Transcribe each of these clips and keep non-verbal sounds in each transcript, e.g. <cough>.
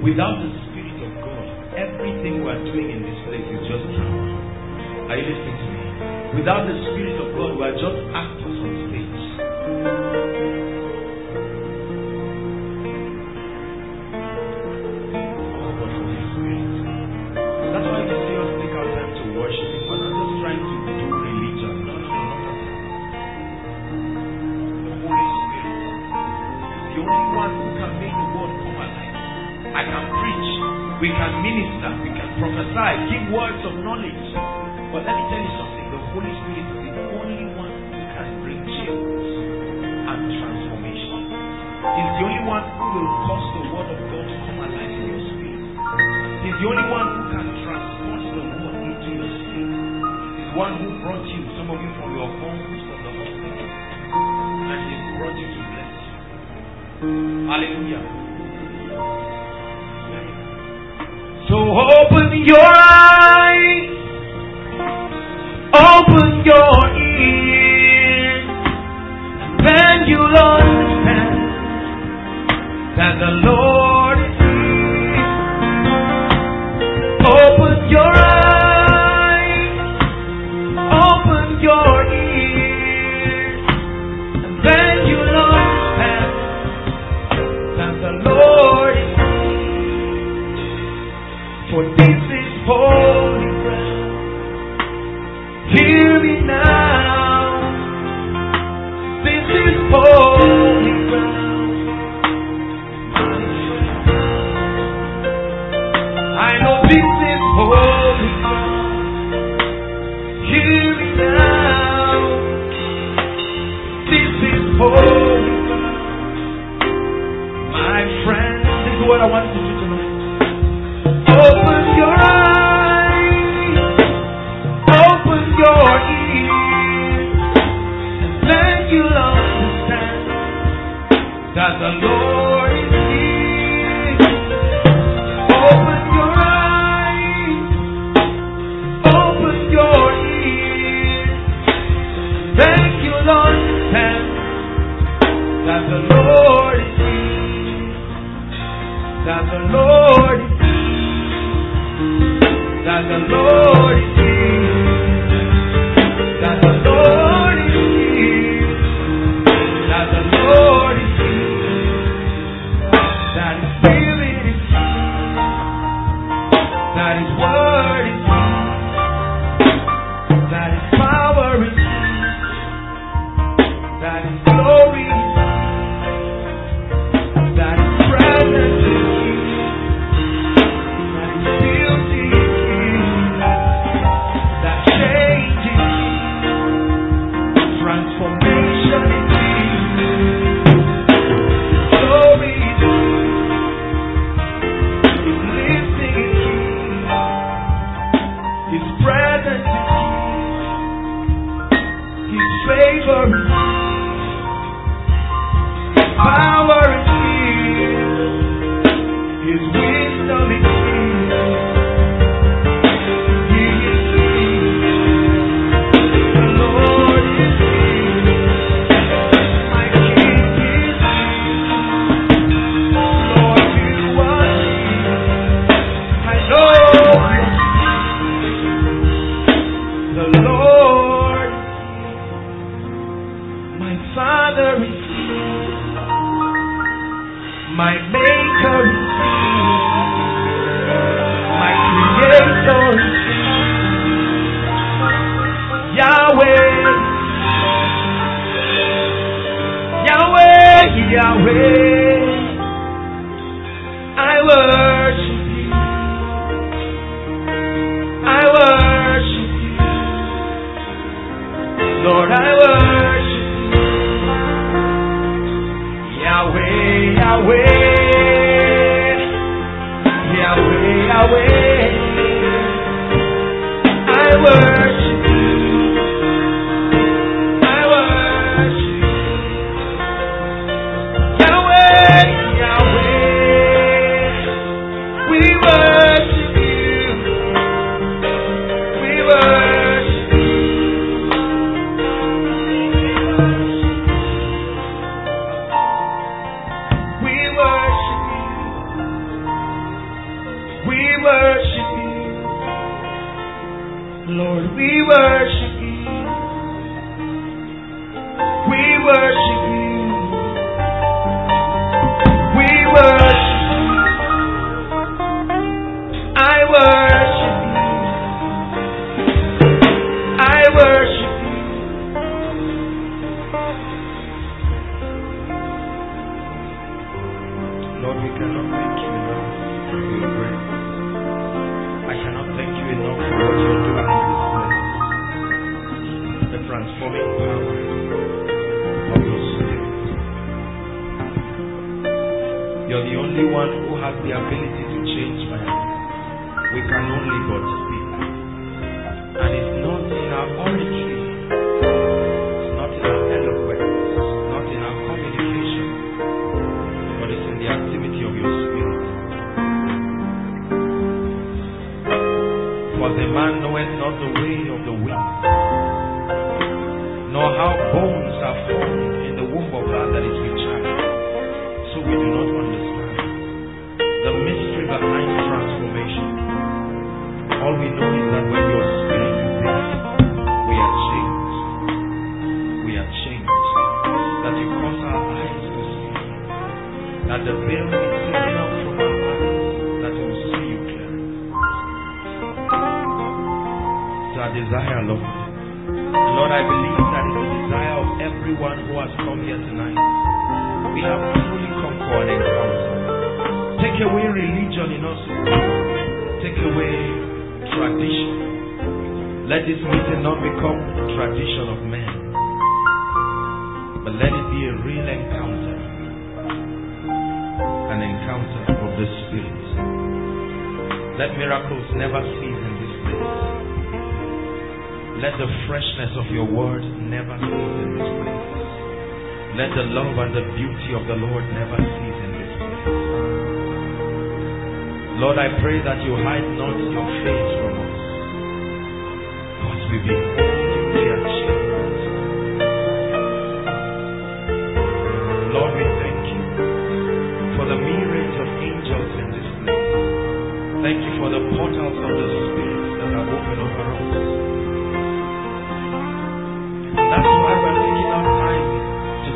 Without the Spirit of God, everything we are doing in this place is just drama. Are you listening to me? Without the Spirit of God, we are just actors We can minister, we can prophesy, give words of knowledge. But let me tell you something the Holy Spirit is the only one who can bring change and transformation. He's the only one who will cause the Word of God to come alive in your spirit. He's the only one who can transport the Word into your spirit. He's the one who brought you, some of you from your homes, from the hospital, and he brought you to bless you. Hallelujah. open your eyes.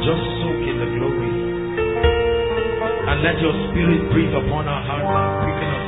Just soak in the glory. And let your spirit breathe upon our hearts and quicken us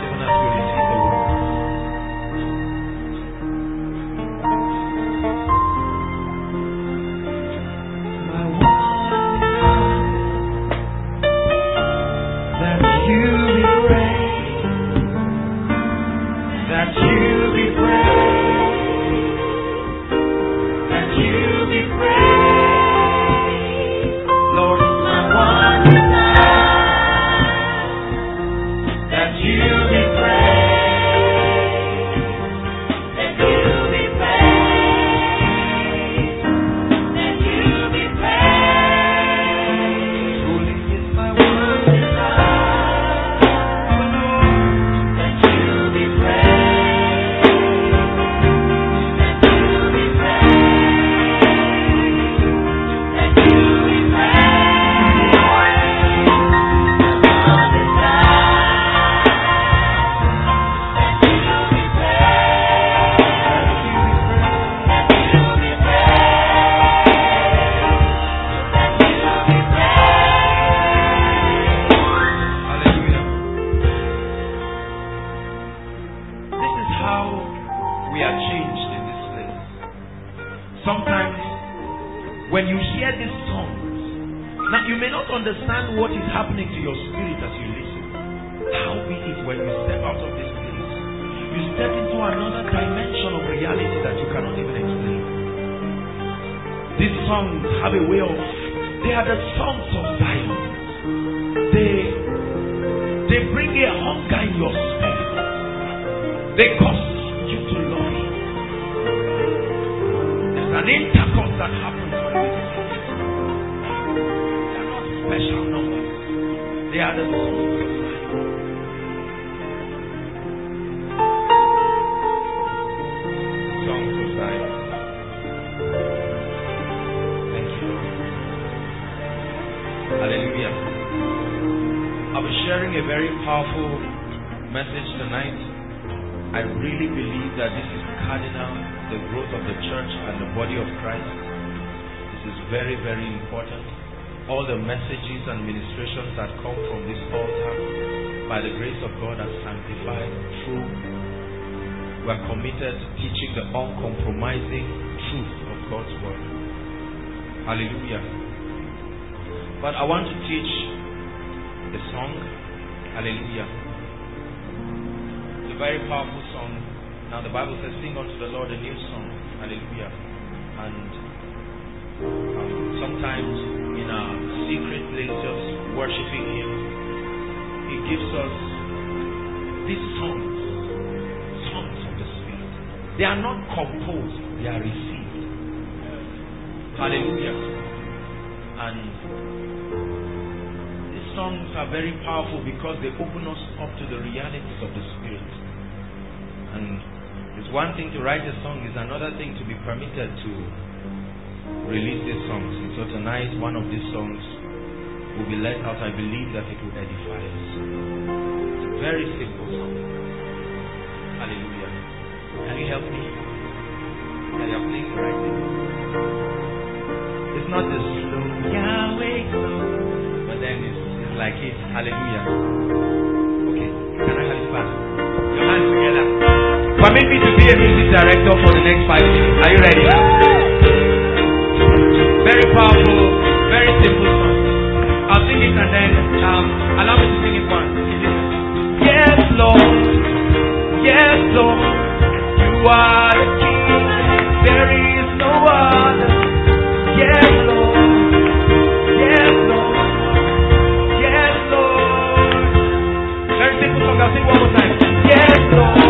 write a song is another thing to be permitted to release these songs. And so tonight, one of these songs will be let out. I believe that it will edify us. It's a very simple song. Hallelujah. Can you help me? Can you please write it? It's not this slow Yahweh, but then it's, it's like it. Hallelujah. me to be a music director for the next five years. Are you ready? Very powerful, very simple song. I'll sing it and then um, allow me to sing it once. Yes, Lord. Yes, Lord. You are the King. There is no other. Yes, Lord. Yes, Lord. Yes, Lord. Very simple song. I'll sing one more time. Yes, Lord.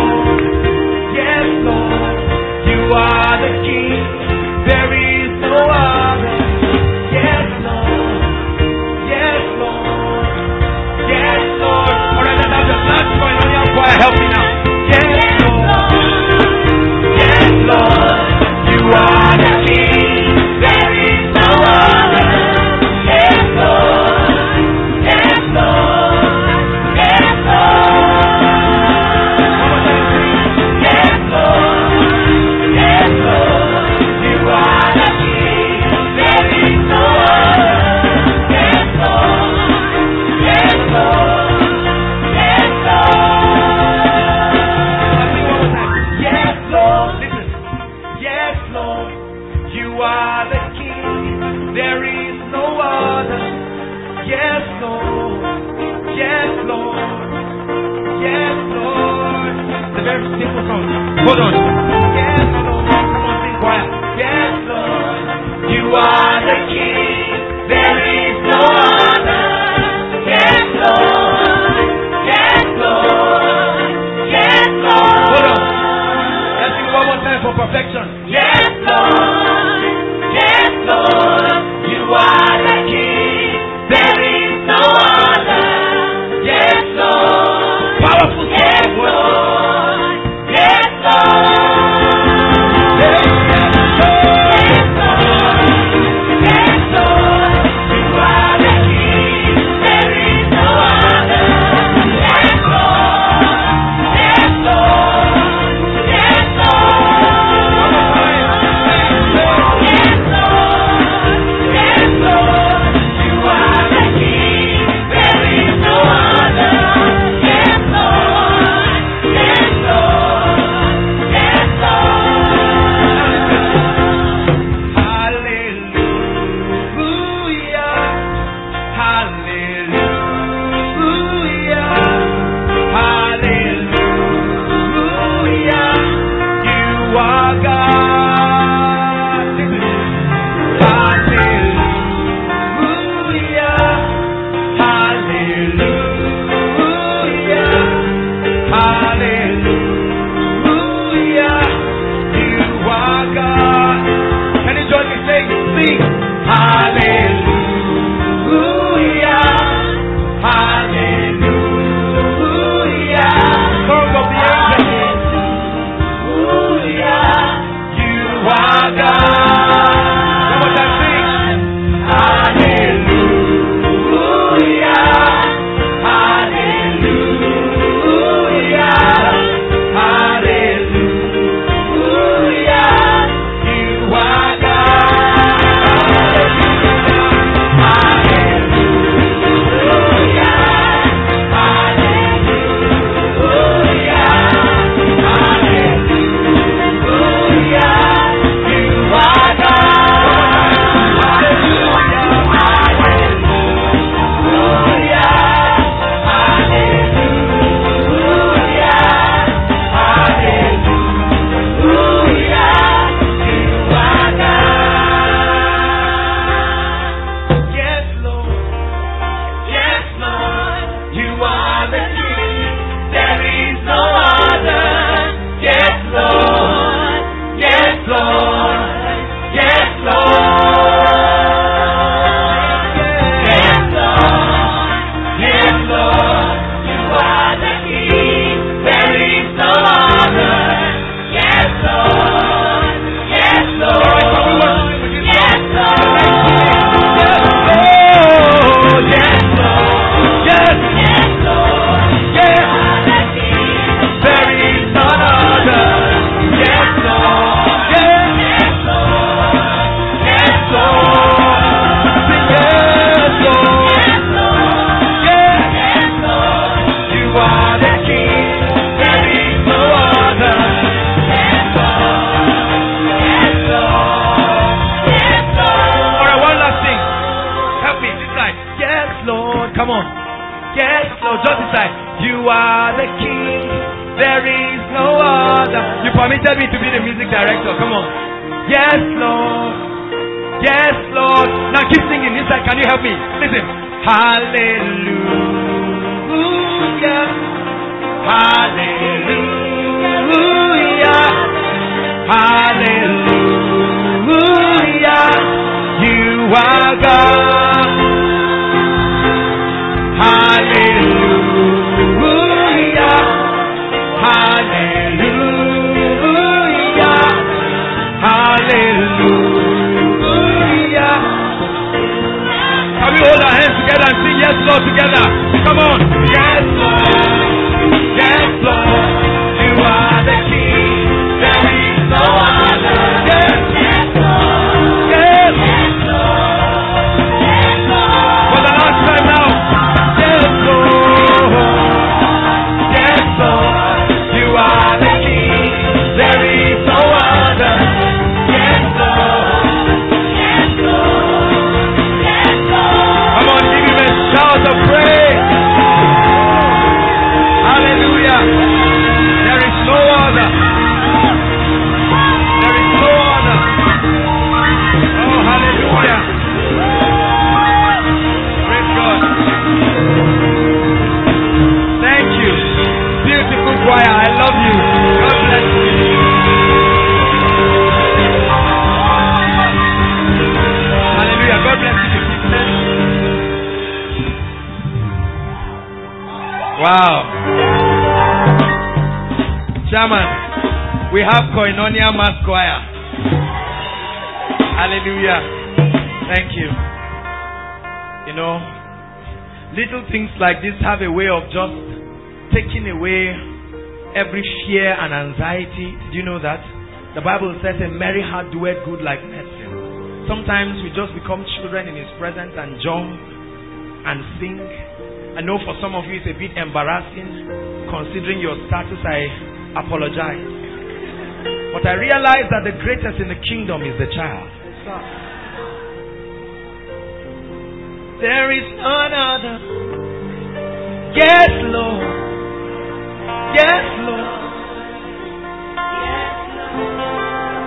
Like this have a way of just taking away every fear and anxiety. Do you know that? The Bible says a merry heart doeth good like medicine. Sometimes we just become children in His presence and jump and sing I know for some of you it's a bit embarrassing considering your status. I apologize. But I realize that the greatest in the kingdom is the child. There is none other. Yes, Lord. Yes, Lord.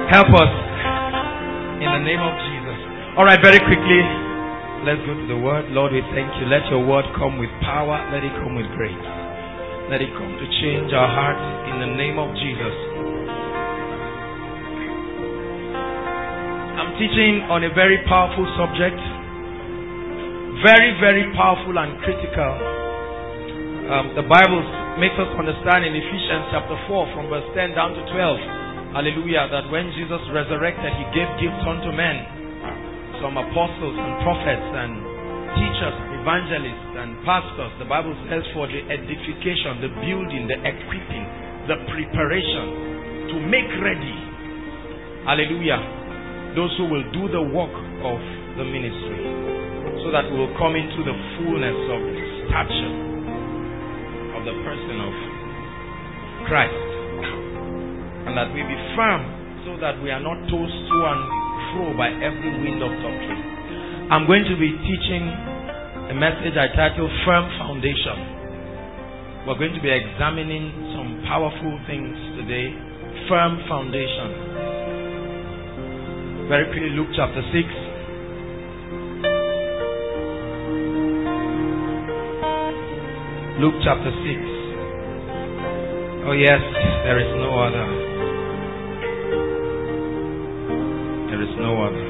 Help us in the name of Jesus. All right, very quickly. Let's go to the word. Lord, we thank you. Let your word come with power. Let it come with grace. Let it come to change our hearts in the name of Jesus. I'm teaching on a very powerful subject. Very, very powerful and critical. Um, the Bible makes us understand in Ephesians chapter 4 from verse 10 down to 12. Hallelujah. That when Jesus resurrected, he gave gifts unto men some apostles and prophets and teachers, evangelists and pastors. The Bible says for the edification, the building, the equipping, the preparation to make ready. Hallelujah. Those who will do the work of the ministry so that we will come into the fullness of stature of the person of Christ and that we be firm so that we are not tossed to and fro by every wind of doctrine. I'm going to be teaching a message I titled Firm Foundation. We're going to be examining some powerful things today. Firm foundation. Very quickly, Luke chapter 6. Luke chapter 6. Oh, yes, there is no other. There is no other.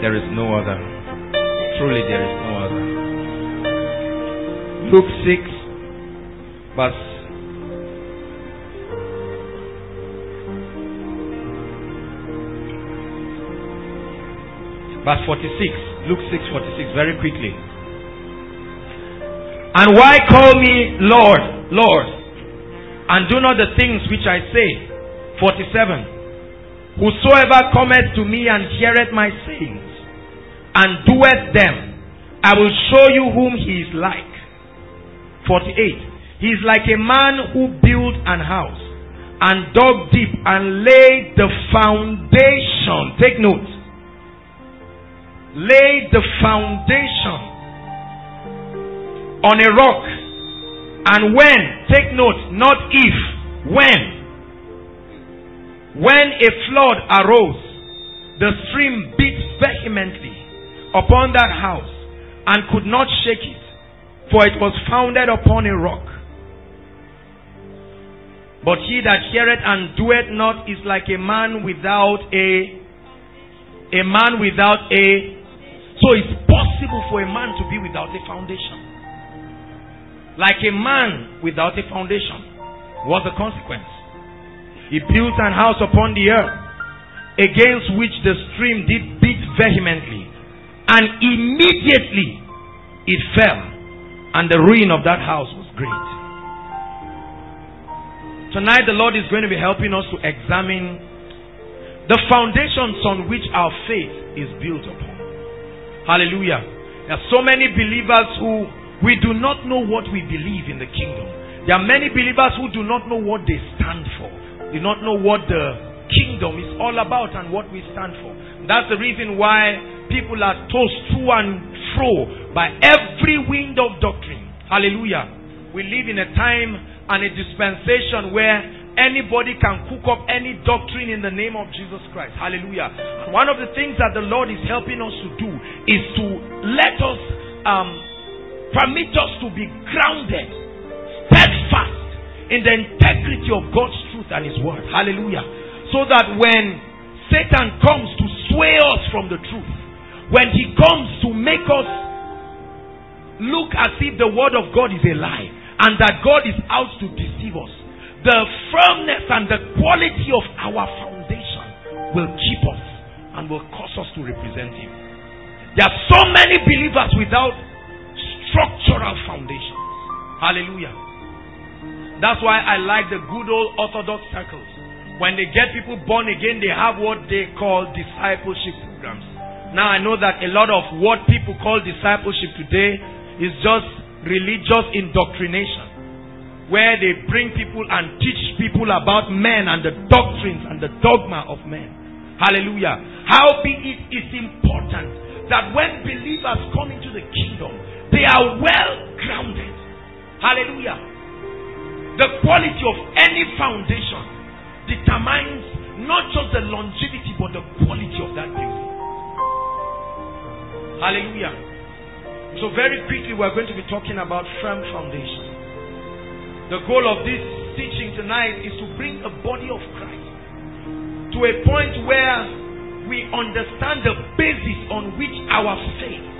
There is no other. Truly, there is no other. Luke 6, verse verse 46. Luke 6, 46, very quickly. And why call me Lord, Lord, and do not the things which I say? 47. Whosoever cometh to me and heareth my sayings and doeth them, I will show you whom he is like. 48. He is like a man who built an house and dug deep and laid the foundation. Take note. Laid the foundation on a rock. And when, take note, not if, when when a flood arose, the stream beat vehemently upon that house and could not shake it, for it was founded upon a rock. But he that heareth and doeth not is like a man without a a man without a so it's possible for a man to be without a foundation. Like a man without a foundation. What's the consequence? He built an house upon the earth against which the stream did beat vehemently. And immediately it fell. And the ruin of that house was great. Tonight the Lord is going to be helping us to examine the foundations on which our faith is built upon. Hallelujah. There are so many believers who we do not know what we believe in the kingdom. There are many believers who do not know what they stand for do not know what the kingdom is all about and what we stand for. That's the reason why people are tossed to and fro by every wind of doctrine. Hallelujah. We live in a time and a dispensation where anybody can cook up any doctrine in the name of Jesus Christ. Hallelujah. one of the things that the Lord is helping us to do is to let us um, permit us to be grounded, steadfast in the integrity of God's truth and His word. Hallelujah. So that when Satan comes to sway us from the truth, when he comes to make us look as if the word of God is a lie and that God is out to deceive us. The firmness and the quality of our foundation will keep us and will cause us to represent Him. There are so many believers without structural foundations. Hallelujah. That's why I like the good old Orthodox circles. When they get people born again, they have what they call discipleship programs. Now I know that a lot of what people call discipleship today is just religious indoctrination. Where they bring people and teach people about men and the doctrines and the dogma of men. Hallelujah. How be it is important that when believers come into the kingdom, they are well grounded. Hallelujah. The quality of any foundation determines not just the longevity but the quality of that building. Hallelujah. So, very quickly, we're going to be talking about firm foundation. The goal of this teaching tonight is to bring a body of Christ to a point where we understand the basis on which our faith,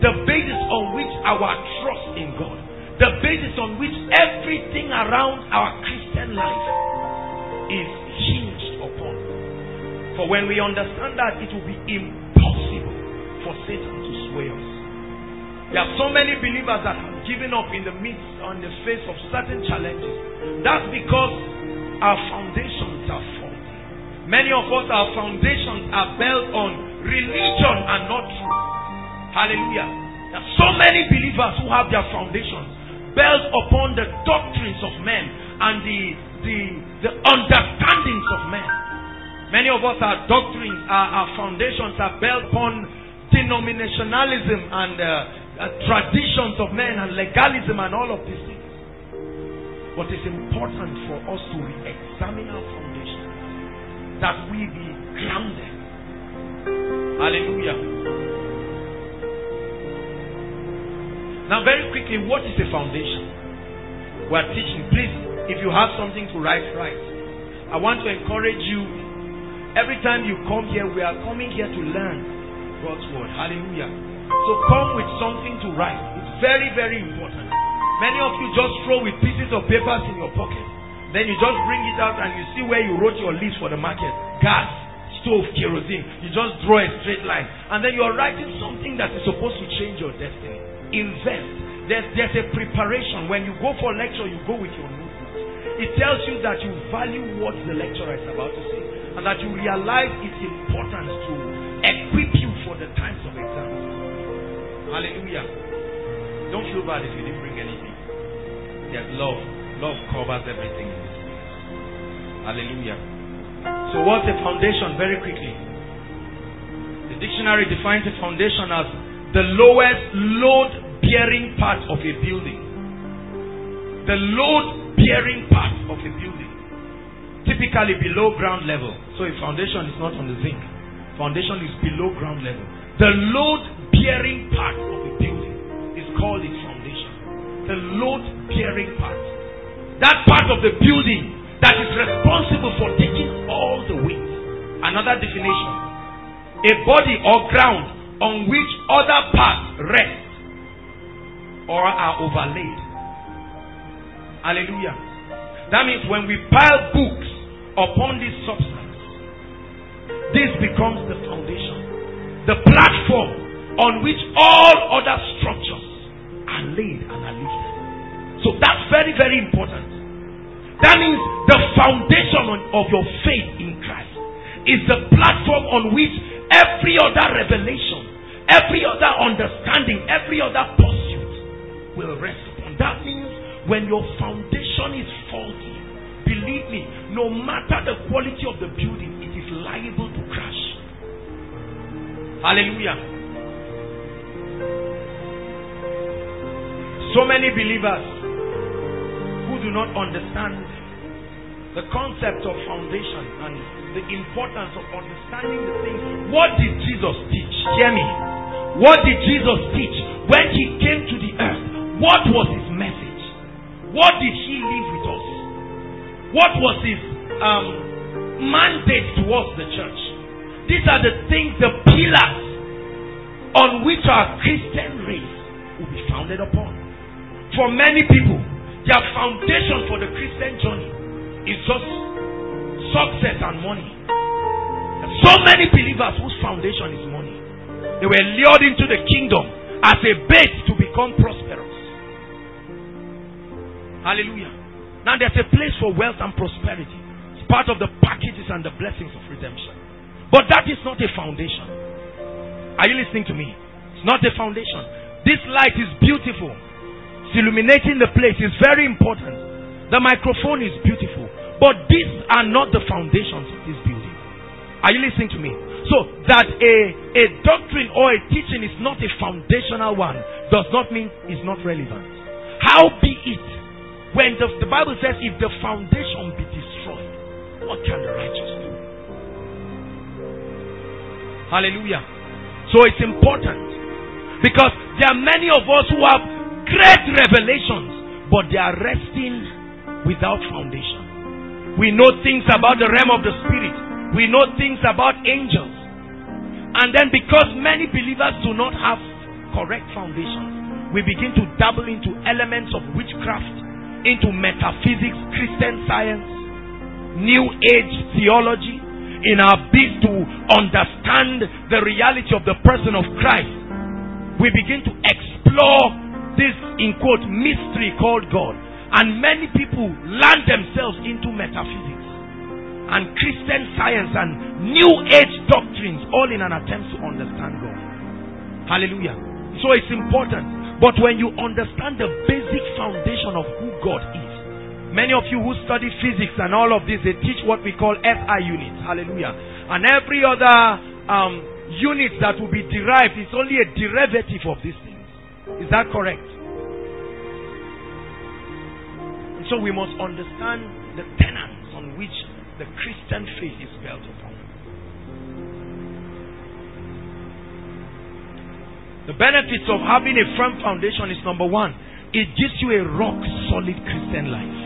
the basis on which our trust in God, the basis on which everything around our Christian life is hinged upon. For when we understand that, it will be impossible for Satan to sway us. There are so many believers that have given up in the midst, on the face of certain challenges. That's because our foundations are faulty. Many of us, our foundations are built on religion and not truth. Hallelujah. There are so many believers who have their foundations built upon the doctrines of men and the, the, the understandings of men. Many of us, our doctrines, our, our foundations are built upon denominationalism and uh, uh, traditions of men and legalism and all of these things. But it's important for us to re-examine our foundation that we be grounded. Hallelujah. Now, very quickly, what is a foundation? We are teaching. Please, if you have something to write, write. I want to encourage you. Every time you come here, we are coming here to learn. God's word. Hallelujah. So come with something to write. It's very, very important. Many of you just throw with pieces of papers in your pocket. Then you just bring it out and you see where you wrote your list for the market. Gas, stove, kerosene. You just draw a straight line. And then you are writing something that is supposed to change your destiny. Invest. There's, there's a preparation. When you go for a lecture, you go with your notebook. It tells you that you value what the lecturer is about to say. And that you realize its importance to equip Hallelujah. Don't feel bad if you didn't bring anything. There's love. Love covers everything in this place. Hallelujah. So, what's a foundation? Very quickly. The dictionary defines a foundation as the lowest load bearing part of a building. The load bearing part of a building. Typically below ground level. So, a foundation is not on the zinc foundation is below ground level. The load bearing part of a building is called its foundation. The load bearing part. That part of the building that is responsible for taking all the weight. Another definition. A body or ground on which other parts rest or are overlaid. Hallelujah. That means when we pile books upon this substance, this becomes the foundation, the platform on which all other structures are laid and are lifted. So that's very, very important. That means the foundation of your faith in Christ is the platform on which every other revelation, every other understanding, every other pursuit will rest. That means when your foundation is faulty, believe me, no matter the quality of the building, it is liable to crash. Hallelujah. So many believers who do not understand the concept of foundation and the importance of understanding the things. What did Jesus teach? Hear me. What did Jesus teach when he came to the earth? What was his message? What did he leave with us? What was his um, mandate towards the church. These are the things, the pillars on which our Christian race will be founded upon. For many people, their foundation for the Christian journey is just success and money. So many believers whose foundation is money. They were lured into the kingdom as a bait to become prosperous. Hallelujah. Now there's a place for wealth and prosperity. It's part of the packages and the blessings of redemption. But that is not a foundation. Are you listening to me? It's not a foundation. This light is beautiful. It's illuminating the place. It's very important. The microphone is beautiful. But these are not the foundations of this building. Are you listening to me? So that a, a doctrine or a teaching is not a foundational one does not mean it's not relevant. How be it when the, the Bible says if the foundation be destroyed, what can the righteous do? Hallelujah. So it's important because there are many of us who have great revelations, but they are resting without foundation. We know things about the realm of the spirit. We know things about angels. And then because many believers do not have correct foundations, we begin to dabble into elements of witchcraft, into metaphysics, Christian science, new age theology, in our bid to understand the reality of the person of Christ. We begin to explore this, in quote, mystery called God. And many people land themselves into metaphysics and Christian science and new age doctrines, all in an attempt to understand God. Hallelujah. So it's important. But when you understand the basic foundation of who God is, many of you who study physics and all of this, they teach what we call SI units. Hallelujah. And every other um, unit that will be derived is only a derivative of these things. Is that correct? And So we must understand the tenets on which the Christian faith is built upon. The benefits of having a firm foundation is number one, it gives you a rock solid Christian life.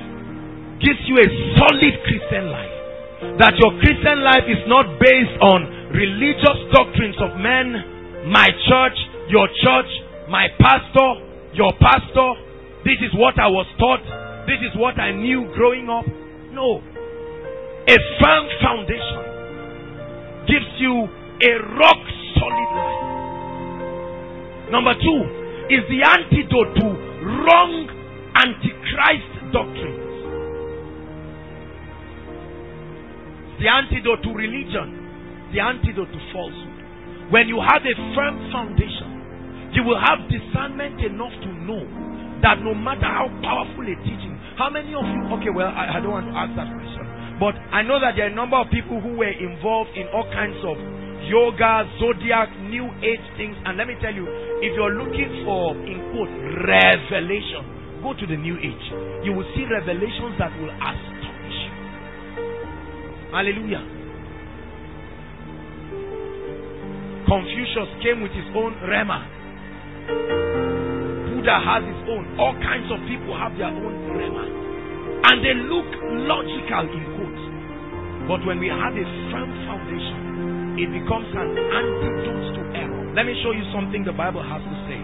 Gives you a solid Christian life. That your Christian life is not based on religious doctrines of men, my church, your church, my pastor, your pastor. This is what I was taught. This is what I knew growing up. No. A firm foundation gives you a rock solid life. Number two is the antidote to wrong antichrist doctrines. The antidote to religion, the antidote to falsehood. When you have a firm foundation, you will have discernment enough to know that no matter how powerful a teaching, how many of you, okay, well, I, I don't want to ask that question, but I know that there are a number of people who were involved in all kinds of yoga, zodiac, new age things. And let me tell you, if you're looking for, in quote, revelation, go to the new age. You will see revelations that will you. Hallelujah. Confucius came with his own Rhema. Buddha has his own. All kinds of people have their own Rhema. And they look logical in quotes. But when we have a firm foundation, it becomes an antidote to error. Let me show you something the Bible has to say.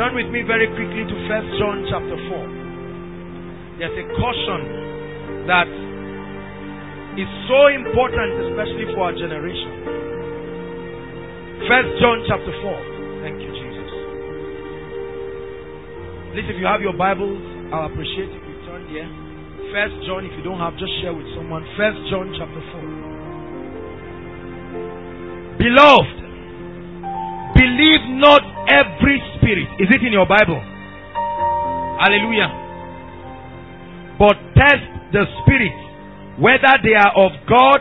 Turn with me very quickly to First John chapter 4. There's a caution that is so important, especially for our generation. First John chapter 4. Thank you, Jesus. Please, if you have your Bibles, I'll appreciate if you turn there. First John, if you don't have, just share with someone. First John chapter 4. Beloved, believe not every spirit. Is it in your Bible? Hallelujah. But test the spirits, whether they are of God,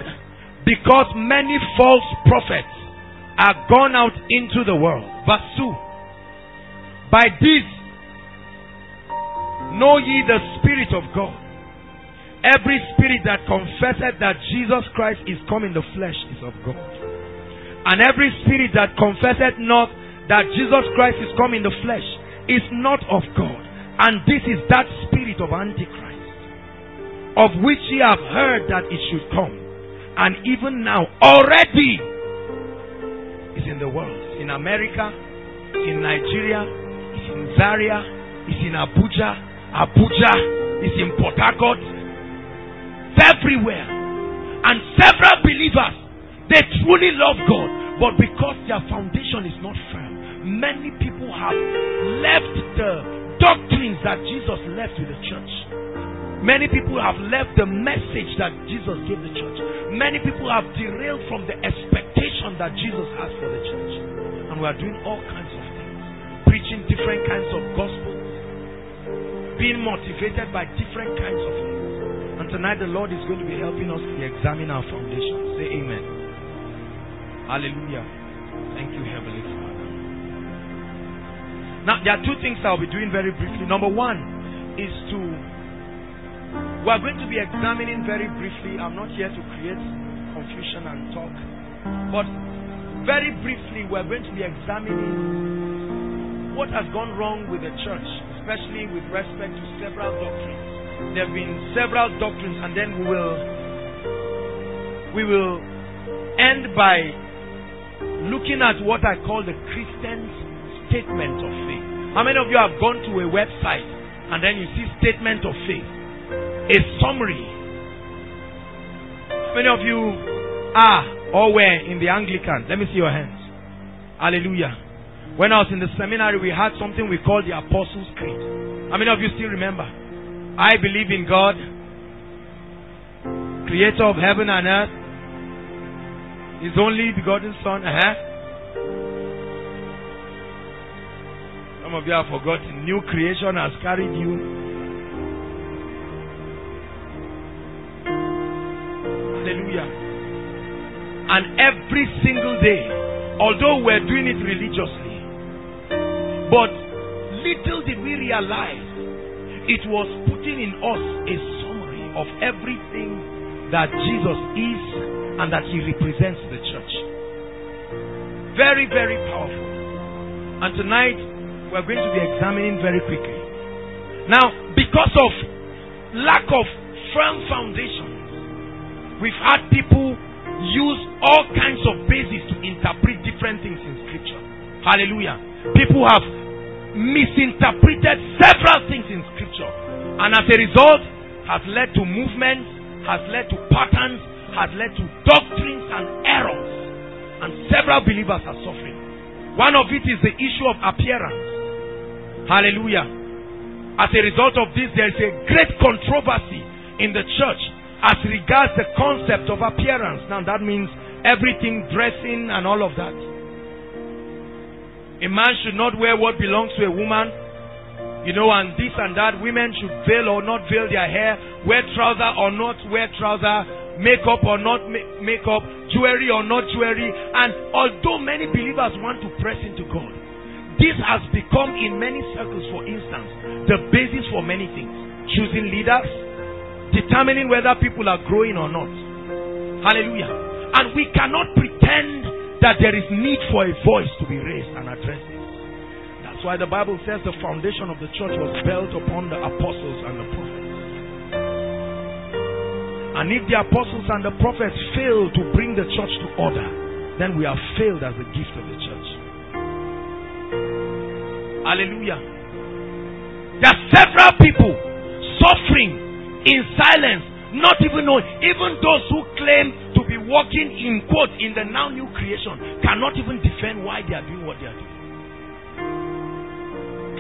because many false prophets are gone out into the world. Verse 2. By this Know ye the Spirit of God. Every spirit that confesseth that Jesus Christ is come in the flesh is of God. And every spirit that confesseth not that Jesus Christ is come in the flesh is not of God. And this is that spirit of Antichrist, of which ye have heard that it should come. And even now, already is in the world. In America, in Nigeria, it's in Zaria, it's in Abuja, Abuja, it's in Port Harcourt, it's everywhere. And several believers, they truly love God, but because their foundation is not firm, many people have left the doctrines that Jesus left with the church. Many people have left the message that Jesus gave the church. Many people have derailed from the expectation that Jesus has for the church. And we are doing all kinds of things. Preaching different kinds of gospels. Being motivated by different kinds of things. And tonight the Lord is going to be helping us to examine our foundation. Say amen. Hallelujah. Thank you, Heavenly Father. Now, there are two things I'll be doing very briefly. Number one is to we are going to be examining very briefly. I'm not here to create confusion and talk. But very briefly, we're going to be examining what has gone wrong with the church, especially with respect to several doctrines. There have been several doctrines, and then we will we will end by looking at what I call the Christian statement of faith. How many of you have gone to a website and then you see statement of faith? A summary. Many of you are or were in the Anglican. Let me see your hands. Hallelujah. When I was in the seminary, we had something we called the Apostles' Creed. How many of you still remember? I believe in God, creator of heaven and earth, his only begotten Son. Uh-huh. Some of you have forgotten. New creation has carried you Hallelujah. And every single day, although we're doing it religiously, but little did we realize it was putting in us a summary of everything that Jesus is and that he represents the church. Very, very powerful. And tonight, we're going to be examining very quickly. Now, because of lack of firm foundation, We've had people use all kinds of bases to interpret different things in scripture. Hallelujah. People have misinterpreted several things in scripture. And as a result, has led to movements, has led to patterns, has led to doctrines and errors. And several believers are suffering. One of it is the issue of appearance. Hallelujah. As a result of this, there is a great controversy in the church as regards the concept of appearance. Now that means everything dressing and all of that. A man should not wear what belongs to a woman. You know, and this and that. Women should veil or not veil their hair, wear trouser or not wear trouser, makeup or not makeup, jewelry or not jewelry. And although many believers want to press into God, this has become in many circles, for instance, the basis for many things. Choosing leaders, determining whether people are growing or not. Hallelujah. And we cannot pretend that there is need for a voice to be raised and addressed. That's why the Bible says the foundation of the church was built upon the apostles and the prophets. And if the apostles and the prophets fail to bring the church to order, then we have failed as a gift of the church. Hallelujah. There are several people suffering in silence, not even knowing. Even those who claim to be walking in quote in the now new creation cannot even defend why they are doing what they are doing.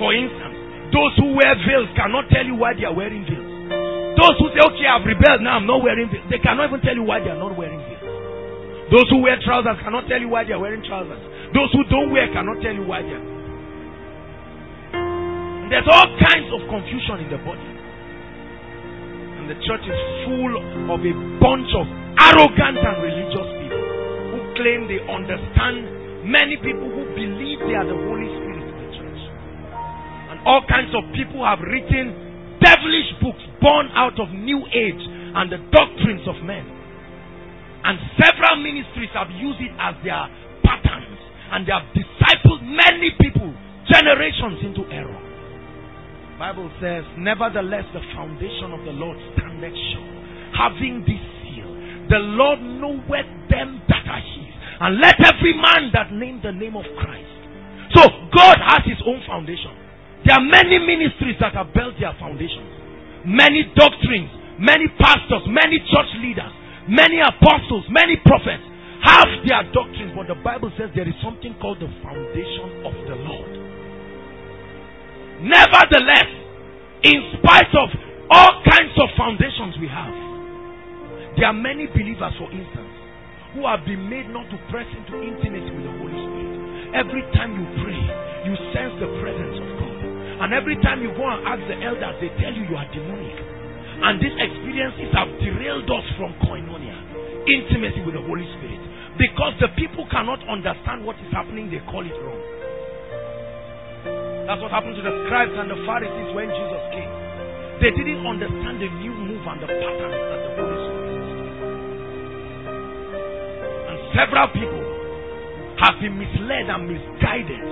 For instance, those who wear veils cannot tell you why they are wearing veils. Those who say, okay, I've rebelled, now I'm not wearing veils, they cannot even tell you why they are not wearing veils. Those who wear trousers cannot tell you why they are wearing trousers. Those who don't wear cannot tell you why they are. There's all kinds of confusion in the body the church is full of a bunch of arrogant and religious people who claim they understand many people who believe they are the Holy Spirit in the church. And all kinds of people have written devilish books born out of New Age and the doctrines of men. And several ministries have used it as their patterns and they have discipled many people generations into error. Bible says, Nevertheless, the foundation of the Lord standeth sure, having this seal. The Lord knoweth them that are his. And let every man that name the name of Christ So God has his own foundation. There are many ministries that have built their foundations. Many doctrines, many pastors, many church leaders, many apostles, many prophets have their doctrines, but the Bible says there is something called the foundation of the Lord. Nevertheless, in spite of all kinds of foundations we have, there are many believers, for instance, who have been made not to press into intimacy with the Holy Spirit. Every time you pray, you sense the presence of God. And every time you go and ask the elders, they tell you you are demonic. And these experiences have derailed us from koinonia, intimacy with the Holy Spirit. Because the people cannot understand what is happening, they call it wrong. That's what happened to the scribes and the Pharisees when Jesus came. They didn't understand the new move and the pattern that the Holy Spirit And several people have been misled and misguided.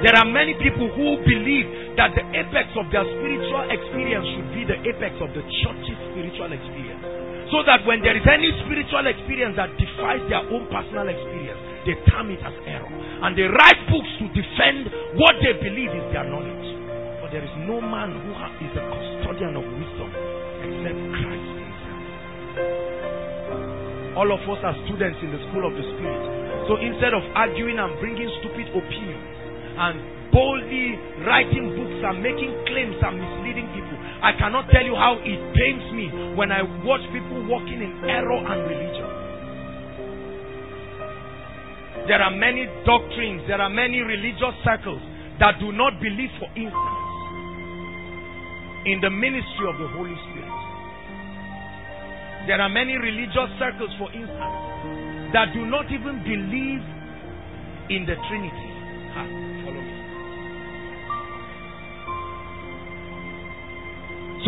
There are many people who believe that the apex of their spiritual experience should be the apex of the church's spiritual experience. So that when there is any spiritual experience that defies their own personal experience, they term it as error. And they write books to defend what they believe is their knowledge. But there is no man who is a custodian of wisdom except Christ himself. All of us are students in the school of the Spirit. So instead of arguing and bringing stupid opinions and boldly writing books and making claims and misleading people, I cannot tell you how it pains me when I watch people walking in error and religion. There are many doctrines, there are many religious circles that do not believe, for instance, in the ministry of the Holy Spirit. There are many religious circles, for instance, that do not even believe in the Trinity.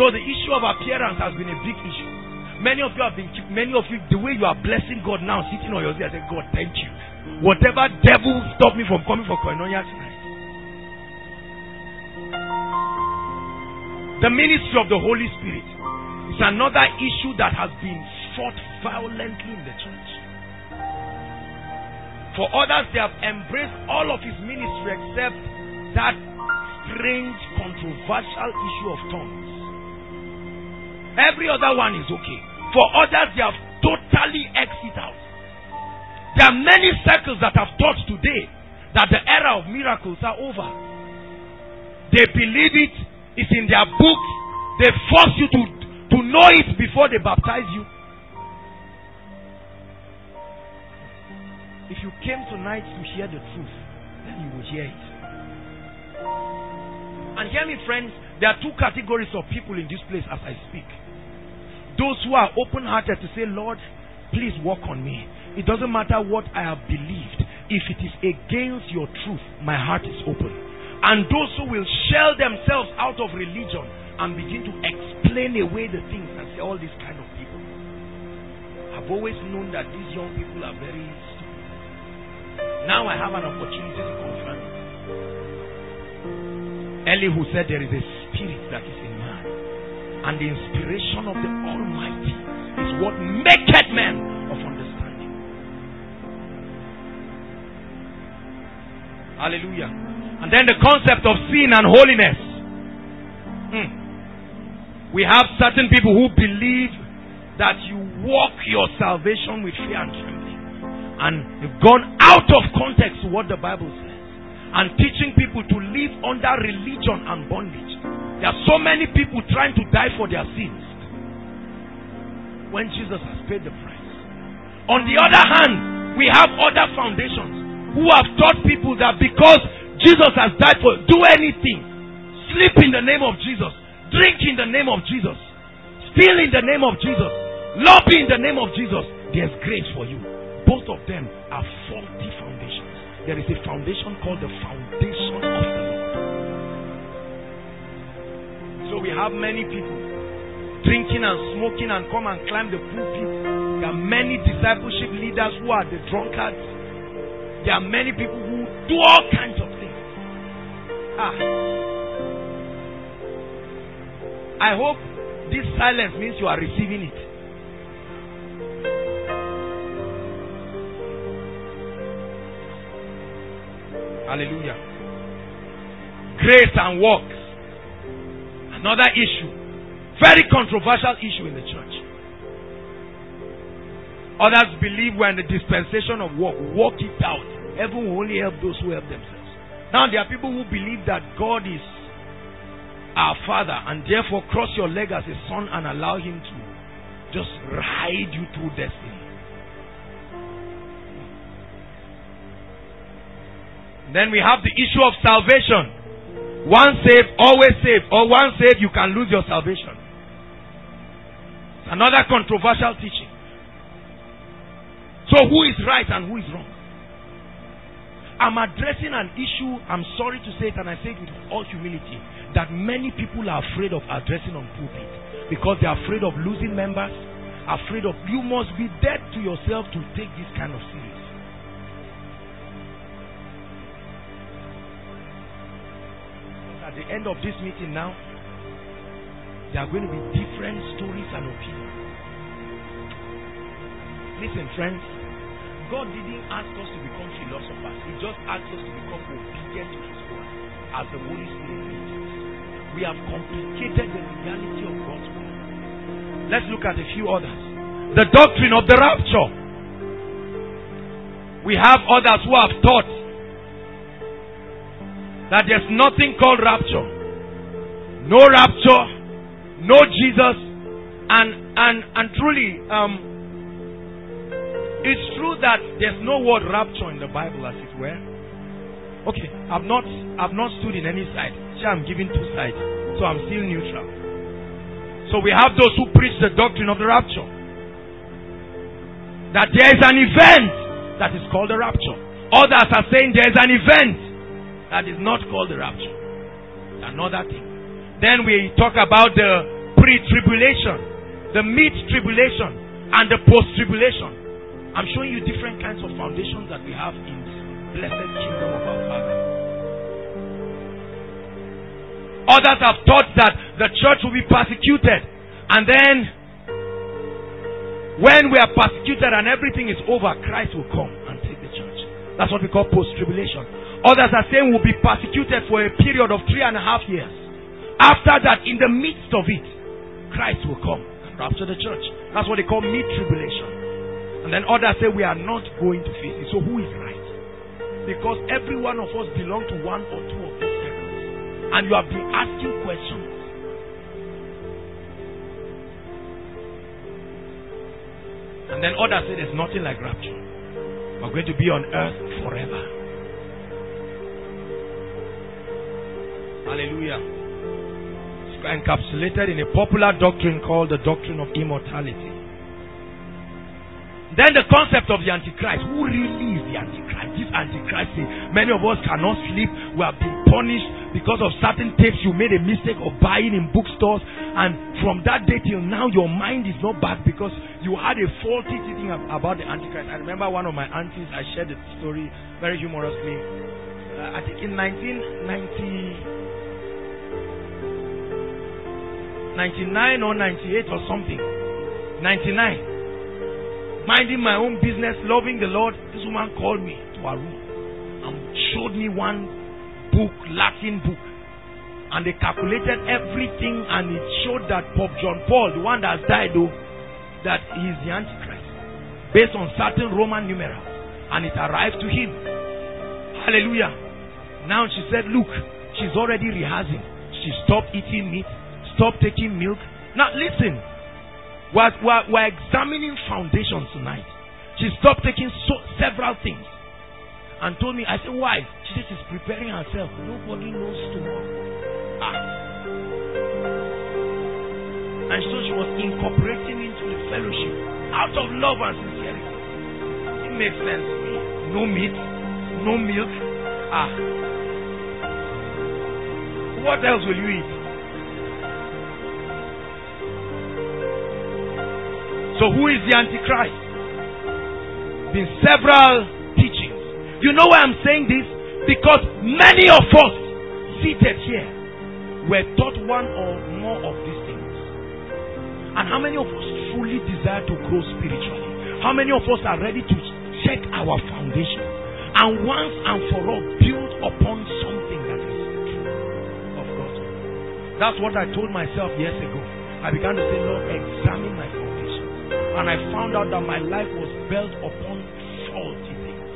So the issue of appearance has been a big issue. Many of you have been, many of you, the way you are blessing God now, sitting on your seat, I say, God, thank you. Whatever devil stopped me from coming for koinonia tonight. The ministry of the Holy Spirit is another issue that has been fought violently in the church. For others, they have embraced all of his ministry except that strange, controversial issue of tongues. Every other one is okay. For others, they have totally exited out. There are many circles that have taught today that the era of miracles are over. They believe it, it's in their books. They force you to, to know it before they baptize you. If you came tonight to hear the truth, then you will hear it. And hear me, friends, there are two categories of people in this place as I speak. Those who are open hearted to say, Lord, please walk on me. It doesn't matter what I have believed. If it is against your truth, my heart is open. And those who will shell themselves out of religion and begin to explain away the things and say all these kind of people. I've always known that these young people are very stupid. Now I have an opportunity to confirm it. Elihu said there is a spirit that is in man. And the inspiration of the Almighty is what maketh men Hallelujah. And then the concept of sin and holiness. Hmm. We have certain people who believe that you walk your salvation with fear and trembling. And you've gone out of context to what the Bible says. And teaching people to live under religion and bondage. There are so many people trying to die for their sins when Jesus has paid the price. On the other hand, we have other foundations who have taught people that because Jesus has died for do anything, sleep in the name of Jesus, drink in the name of Jesus, steal in the name of Jesus, lobby in the name of Jesus, there's grace for you. Both of them are faulty foundations. There is a foundation called the foundation of the Lord. so we have many people drinking and smoking and come and climb the pulpit. There are many discipleship leaders who are the drunkards. There are many people who do all kinds of things. Ah. I hope this silence means you are receiving it. Hallelujah. Grace and works. Another issue. Very controversial issue in the church. Others believe we're in the dispensation of work. Work it out. Heaven will only help those who help themselves. Now, there are people who believe that God is our Father and therefore cross your leg as a son and allow Him to just ride you through destiny. Then we have the issue of salvation. One saved, always saved, or one saved, you can lose your salvation. Another controversial teaching. So, who is right and who is wrong? I'm addressing an issue, I'm sorry to say it, and I say it with all humility, that many people are afraid of addressing on pulpit because they're afraid of losing members, afraid of you must be dead to yourself to take this kind of serious. At the end of this meeting now, there are going to be different stories and opinions. Listen, friends, God didn't ask us to become philosophers. He just asked us to become obedient to His word as the Holy Spirit. We have complicated the reality of God's word. Let's look at a few others. The doctrine of the rapture. We have others who have taught that there's nothing called rapture. No rapture, no Jesus, and and and truly, um, it's true that there's no word rapture in the Bible, as it were. Okay, I've not I've not stood in any side. See, I'm giving two sides, so I'm still neutral. So we have those who preach the doctrine of the rapture. That there is an event that is called the rapture. Others are saying there is an event that is not called the rapture. Another thing. Then we talk about the pre-tribulation, the mid-tribulation, and the post-tribulation. I'm showing you different kinds of foundations that we have in blessed kingdom of our Father. Others have taught that the church will be persecuted. And then, when we are persecuted and everything is over, Christ will come and take the church. That's what we call post tribulation. Others are saying we'll be persecuted for a period of three and a half years. After that, in the midst of it, Christ will come and rapture the church. That's what they call mid tribulation. And then others say we are not going to face it. So who is right? Because every one of us belong to one or two of these sectors. And you have been asking questions. And then others say there's nothing like rapture. We're going to be on earth forever. Hallelujah. It's encapsulated in a popular doctrine called the doctrine of immortality. Then the concept of the Antichrist. Who really is the Antichrist? This Antichrist thing. Many of us cannot sleep. We have been punished because of certain tapes you made a mistake of buying in bookstores. And from that day till now, your mind is not back because you had a faulty thinking about the Antichrist. I remember one of my aunties, I shared the story very humorously. Uh, I think in 1990, 99 or 98 or something. 99 minding my own business, loving the Lord, this woman called me to her room and showed me one book, Latin book. And they calculated everything and it showed that Pope John Paul, the one that has died though, that he is the Antichrist. Based on certain Roman numerals. And it arrived to him. Hallelujah. Now she said, look, she's already rehearsing. She stopped eating meat, stopped taking milk. Now listen, we're, we're, we're examining foundations tonight. She stopped taking so, several things and told me, I said, why? She said she's preparing herself. Nobody knows tomorrow. Ah. And so she was incorporating into the fellowship out of love and sincerity. It makes sense to me. No meat, no milk. Ah. What else will you eat? So who is the Antichrist? Been several teachings. You know why I'm saying this? Because many of us seated here were taught one or more of these things. And how many of us truly desire to grow spiritually? How many of us are ready to check our foundation and once and for all build upon something that is true of God? That's what I told myself years ago. I began to say, Lord, examine myself. And I found out that my life was built upon faulty things.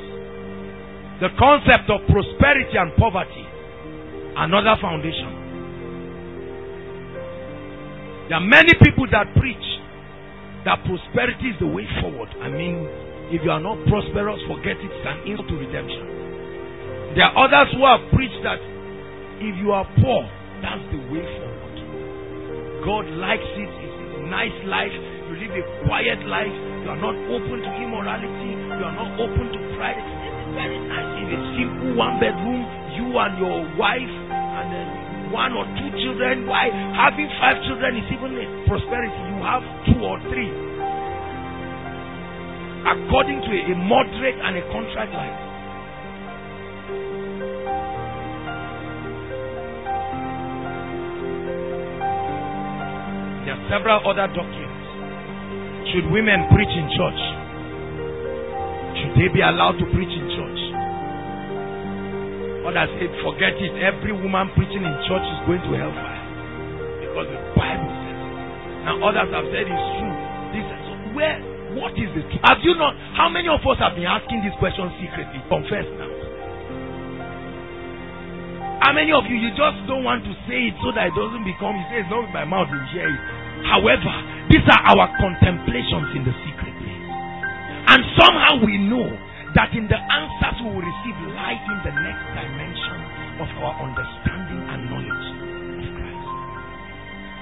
The concept of prosperity and poverty, another foundation. There are many people that preach that prosperity is the way forward. I mean, if you are not prosperous, forget it. It's an insult to redemption. There are others who have preached that if you are poor, that's the way forward. God likes it. It's a nice life. A quiet life. You are not open to immorality. You are not open to pride. It's very nice. In a simple one bedroom, you and your wife and then one or two children. Why? Having five children is even a prosperity. You have two or three. According to a, moderate and a contract life. There are several other doctrines. Should women preach in church? Should they be allowed to preach in church? Others said, forget it. Every woman preaching in church is going to hellfire. Because the Bible says it. Now others have said it's true. This is where what is truth? Have you not how many of us have been asking this question secretly? Confess now. How many of you you just don't want to say it so that it doesn't become you say it's not with my mouth, you hear it. However, these are our contemplations in the secret place. And somehow we know that in the answers we will receive light in the next dimension of our understanding and knowledge of Christ.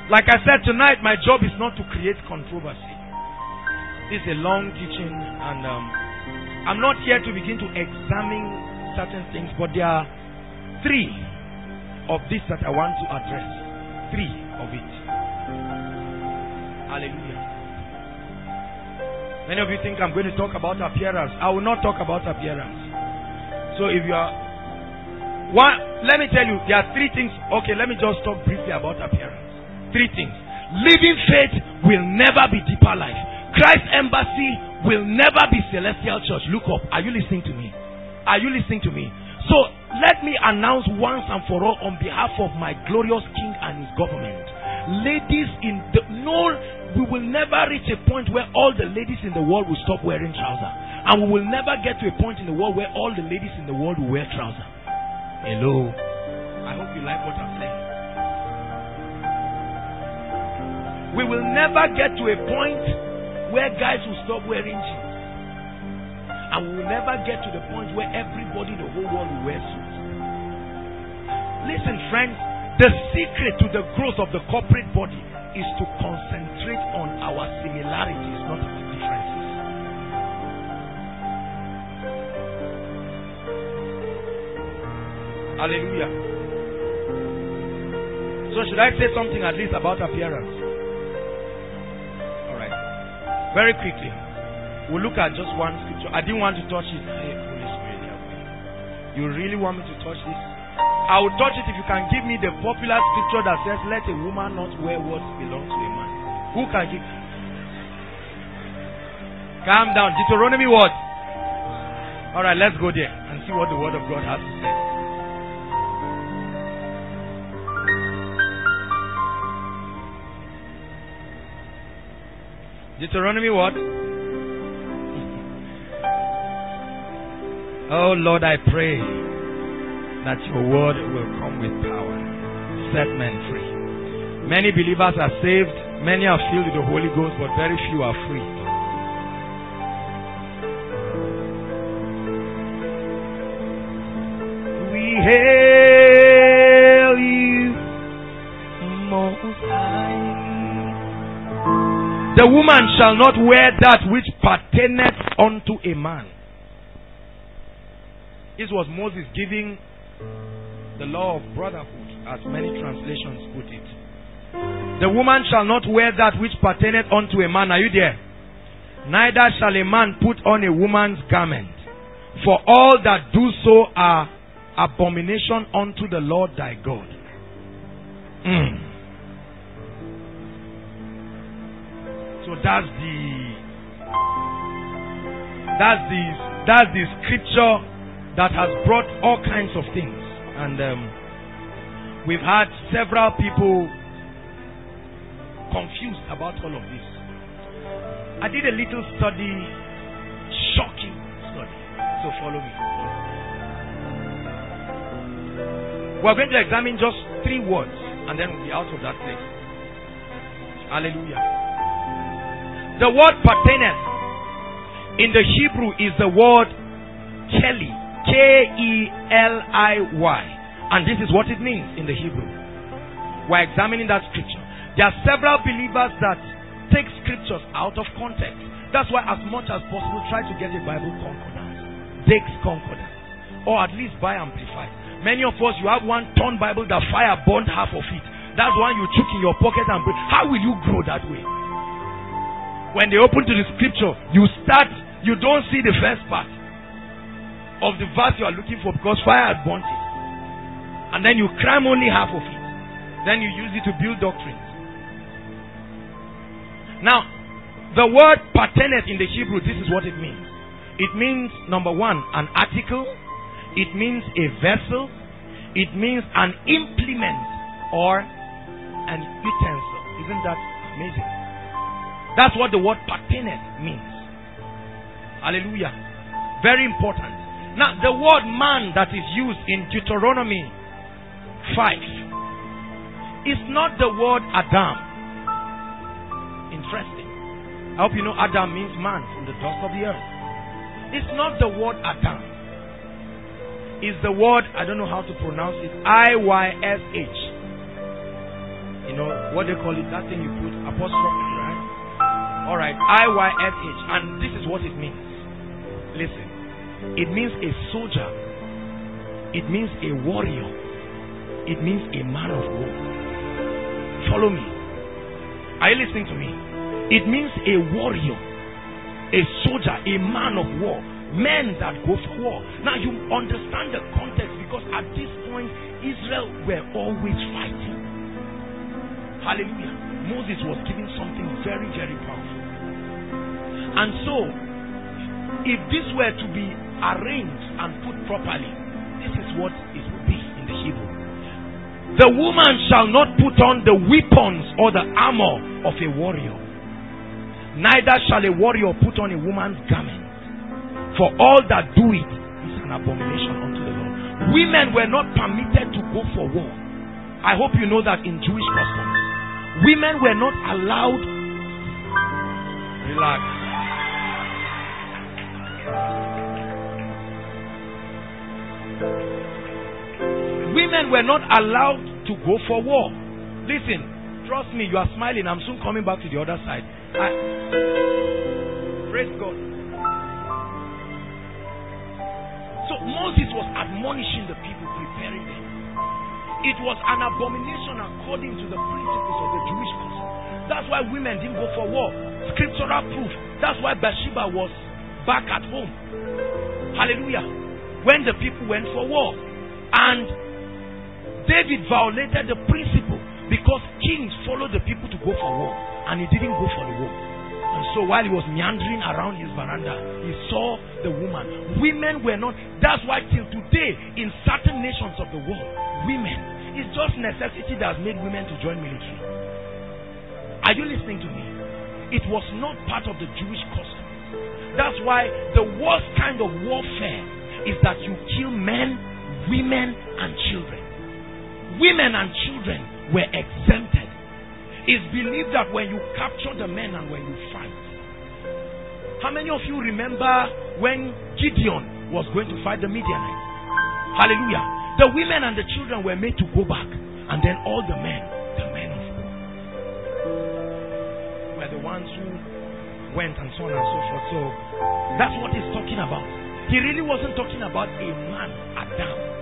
Like I said tonight, my job is not to create controversy. This is a long teaching, and um, I'm not here to begin to examine certain things, but there are three of this that I want to address. Three of it. Hallelujah. Many of you think I'm going to talk about appearance. I will not talk about appearance. So if you are one, let me tell you, there are three things. Okay, let me just talk briefly about appearance. Three things. Living faith will never be deeper life. Christ Embassy will never be celestial church. Look up. Are you listening to me? Are you listening to me? So let me announce once and for all on behalf of my glorious King and his government. Ladies in the no we will never reach a point where all the ladies in the world will stop wearing trousers. And we will never get to a point in the world where all the ladies in the world will wear trousers. Hello. I hope you like what I'm saying. We will never get to a point where guys will stop wearing jeans. And we will never get to the point where everybody in the whole world will wear suits. Listen, friends, the secret to the growth of the corporate body is to concentrate on our similarities, not our differences. Hallelujah. So, should I say something at least about appearance? All right. Very quickly, we'll look at just one scripture. I didn't want to touch it. Hey, Holy Spirit, You really want me to touch this? I will touch it if you can give me the popular scripture that says, Let a woman not wear what belongs to a man. Who can give? Calm down. Deuteronomy what? Alright, let's go there and see what the word of God has to say. Deuteronomy what? <laughs> oh Lord, I pray that your word will come with power, set men free. Many believers are saved, many are filled with the Holy Ghost, but very few are free. We hail you, Most High. The woman shall not wear that which pertaineth unto a man. This was Moses giving the law of brotherhood, as many translations put it. The woman shall not wear that which pertaineth unto a man. Are you there? Neither shall a man put on a woman's garment. For all that do so are abomination unto the Lord thy God. Mm. So that's the that's the that's the scripture that has brought all kinds of things. And um, We've had several people confused about all of this. I did a little study, shocking study. So follow me. We're going to examine just three words and then we'll be out of that place. Hallelujah. The word pertaineth in the Hebrew is the word Kelly. K E L I Y. And this is what it means in the Hebrew. We're examining that scripture. There are several believers that take scriptures out of context. That's why, as much as possible, try to get a Bible concordance, Dake's concordance, or at least buy amplified. Many of us, you have one torn Bible that fire burned half of it. That's one you took in your pocket and. How will you grow that way? When they open to the scripture, you start, you don't see the first part of the verse you are looking for because fire had burnt it. And then you cram only half of it. Then you use it to build doctrines. Now, the word pertaineth in the Hebrew, this is what it means. It means, number one, an article. It means a vessel. It means an implement or an utensil. Isn't that amazing? That's what the word pertaineth means. Hallelujah. Very important. Now, the word man that is used in Deuteronomy 5 is not the word Adam. Interesting. I hope you know Adam means man from the dust of the earth. It's not the word Adam. It's the word, I don't know how to pronounce it, I Y S H. You know what they call it, that thing you put apostrophe, right? Alright, I Y S H. And this is what it means. Listen. It means a soldier. It means a warrior. It means a man of war. Follow me. Are you listening to me? It means a warrior, a soldier, a man of war, men that go for war. Now you understand the context because at this point Israel were always fighting. Hallelujah. Moses was given something very, very powerful. And so, if this were to be arranged and put properly, this is what it will be in the Hebrew. The woman shall not put on the weapons or the armor of a warrior. Neither shall a warrior put on a woman's garment. For all that do it is an abomination unto the Lord. Women were not permitted to go for war. I hope you know that in Jewish customs. Women were not allowed. Relax. Women were not allowed to go for war. Listen, trust me, you are smiling. I'm soon coming back to the other side. I, praise God. So Moses was admonishing the people, preparing them. It was an abomination according to the principles of the Jewish custom. That's why women didn't go for war. Scriptural proof. That's why Bathsheba was back at home. Hallelujah. When the people went for war. And David violated the principle because kings followed the people to go for war and he didn't go for the war. And so while he was meandering around his veranda, he saw the woman. Women were not, that's why till today in certain nations of the world, women, it's just necessity that has made women to join military. Are you listening to me? It was not part of the Jewish custom. That's why the worst kind of warfare is that you kill men, women, and children women and children were exempted. It's believed that when you capture the men and when you fight. How many of you remember when Gideon was going to fight the Midianites? Hallelujah. The women and the children were made to go back, and then all the men, the men of war, were the ones who went and so on and so forth. So that's what he's talking about. He really wasn't talking about a man, Adam.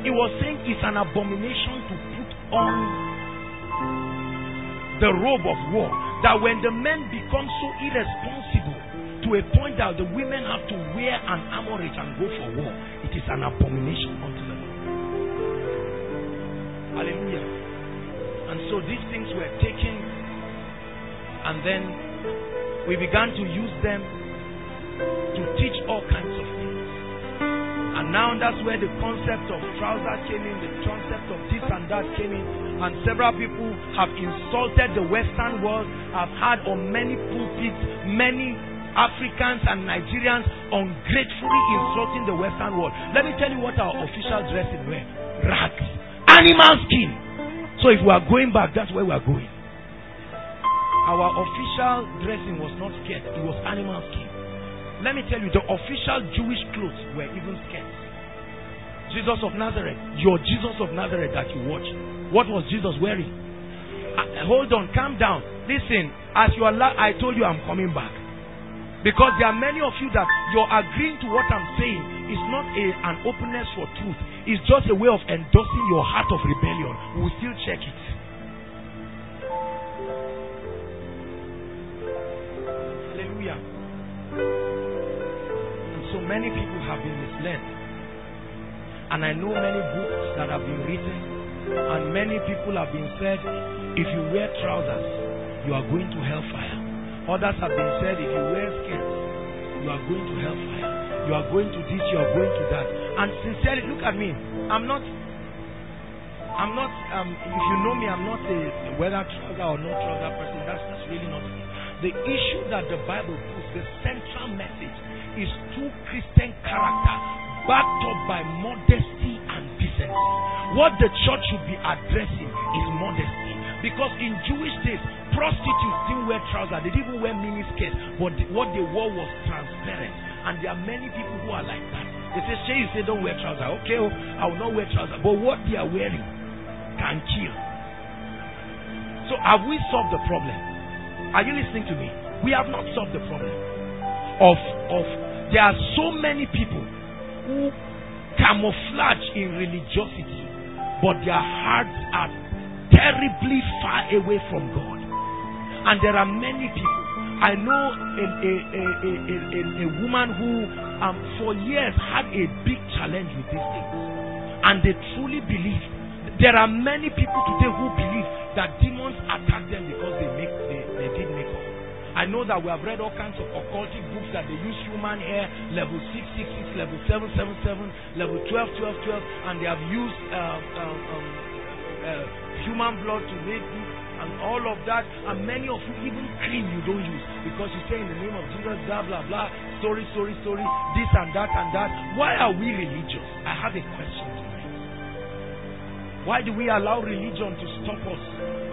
He was saying it's an abomination to put on the robe of war. That when the men become so irresponsible to a point that the women have to wear an armorage and go for war, it is an abomination unto the Lord. Hallelujah. And so these things were taken, and then we began to use them to teach all kinds of things. And now that's where the concept of trouser came in, the concept of this and that came in, and several people have insulted the Western world. I've had on many pulpits, many Africans and Nigerians ungratefully insulting the Western world. Let me tell you what our official dressing wear rags, animal skin. So if we are going back, that's where we are going. Our official dressing was not skirt, it was animal skin. Let me tell you, the official Jewish clothes were even scarce. Jesus of Nazareth, your Jesus of Nazareth that you watch, what was Jesus wearing? Uh, hold on, calm down. Listen, as you are, I told you I'm coming back. Because there are many of you that you're agreeing to what I'm saying is not a, an openness for truth. It's just a way of endorsing your heart of rebellion. We'll still check it. Many people have been misled. And I know many books that have been written, and many people have been said, if you wear trousers, you are going to hellfire. Others have been said, if you wear skirts, you are going to hellfire. You are going to this, you are going to that. And sincerely, look at me. I'm not, I'm not, um, if you know me, I'm not a, whether trouser or no trouser person. That's, really not it. The issue that the Bible puts, the central message, is true Christian character backed up by modesty and decency. What the church should be addressing is modesty. Because in Jewish days, prostitutes didn't wear trousers, they didn't wear mini skirts, but what they wore was transparent. And there are many people who are like that. They say, Shay, you say don't wear trousers. Okay, oh, I will not wear trousers. But what they are wearing can kill. So have we solved the problem? Are you listening to me? We have not solved the problem. Of of there are so many people who camouflage in religiosity, but their hearts are terribly far away from God. And there are many people. I know a, a, a, a, woman who, um, for years, had a big challenge with these things. And they truly believe. There are many people today who believe that demons attack them I know that we have read all kinds of occultic books that they use human hair, level 666, level 777, level 12, 12, 12, and they have used uh, um, um, uh, human blood to make you and all of that, and many of you even cream you don't use because you say in the name of Jesus, blah blah blah, story, story, story, this and that and that. Why are we religious? I have a question tonight. Why do we allow religion to stop us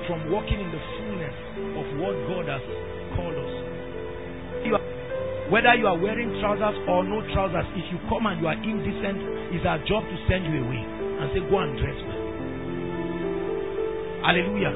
from walking in the fullness of what God has called us? You are, whether you are wearing trousers or no trousers, if you come and you are indecent, it's our job to send you away and say, Go and dress well. Hallelujah.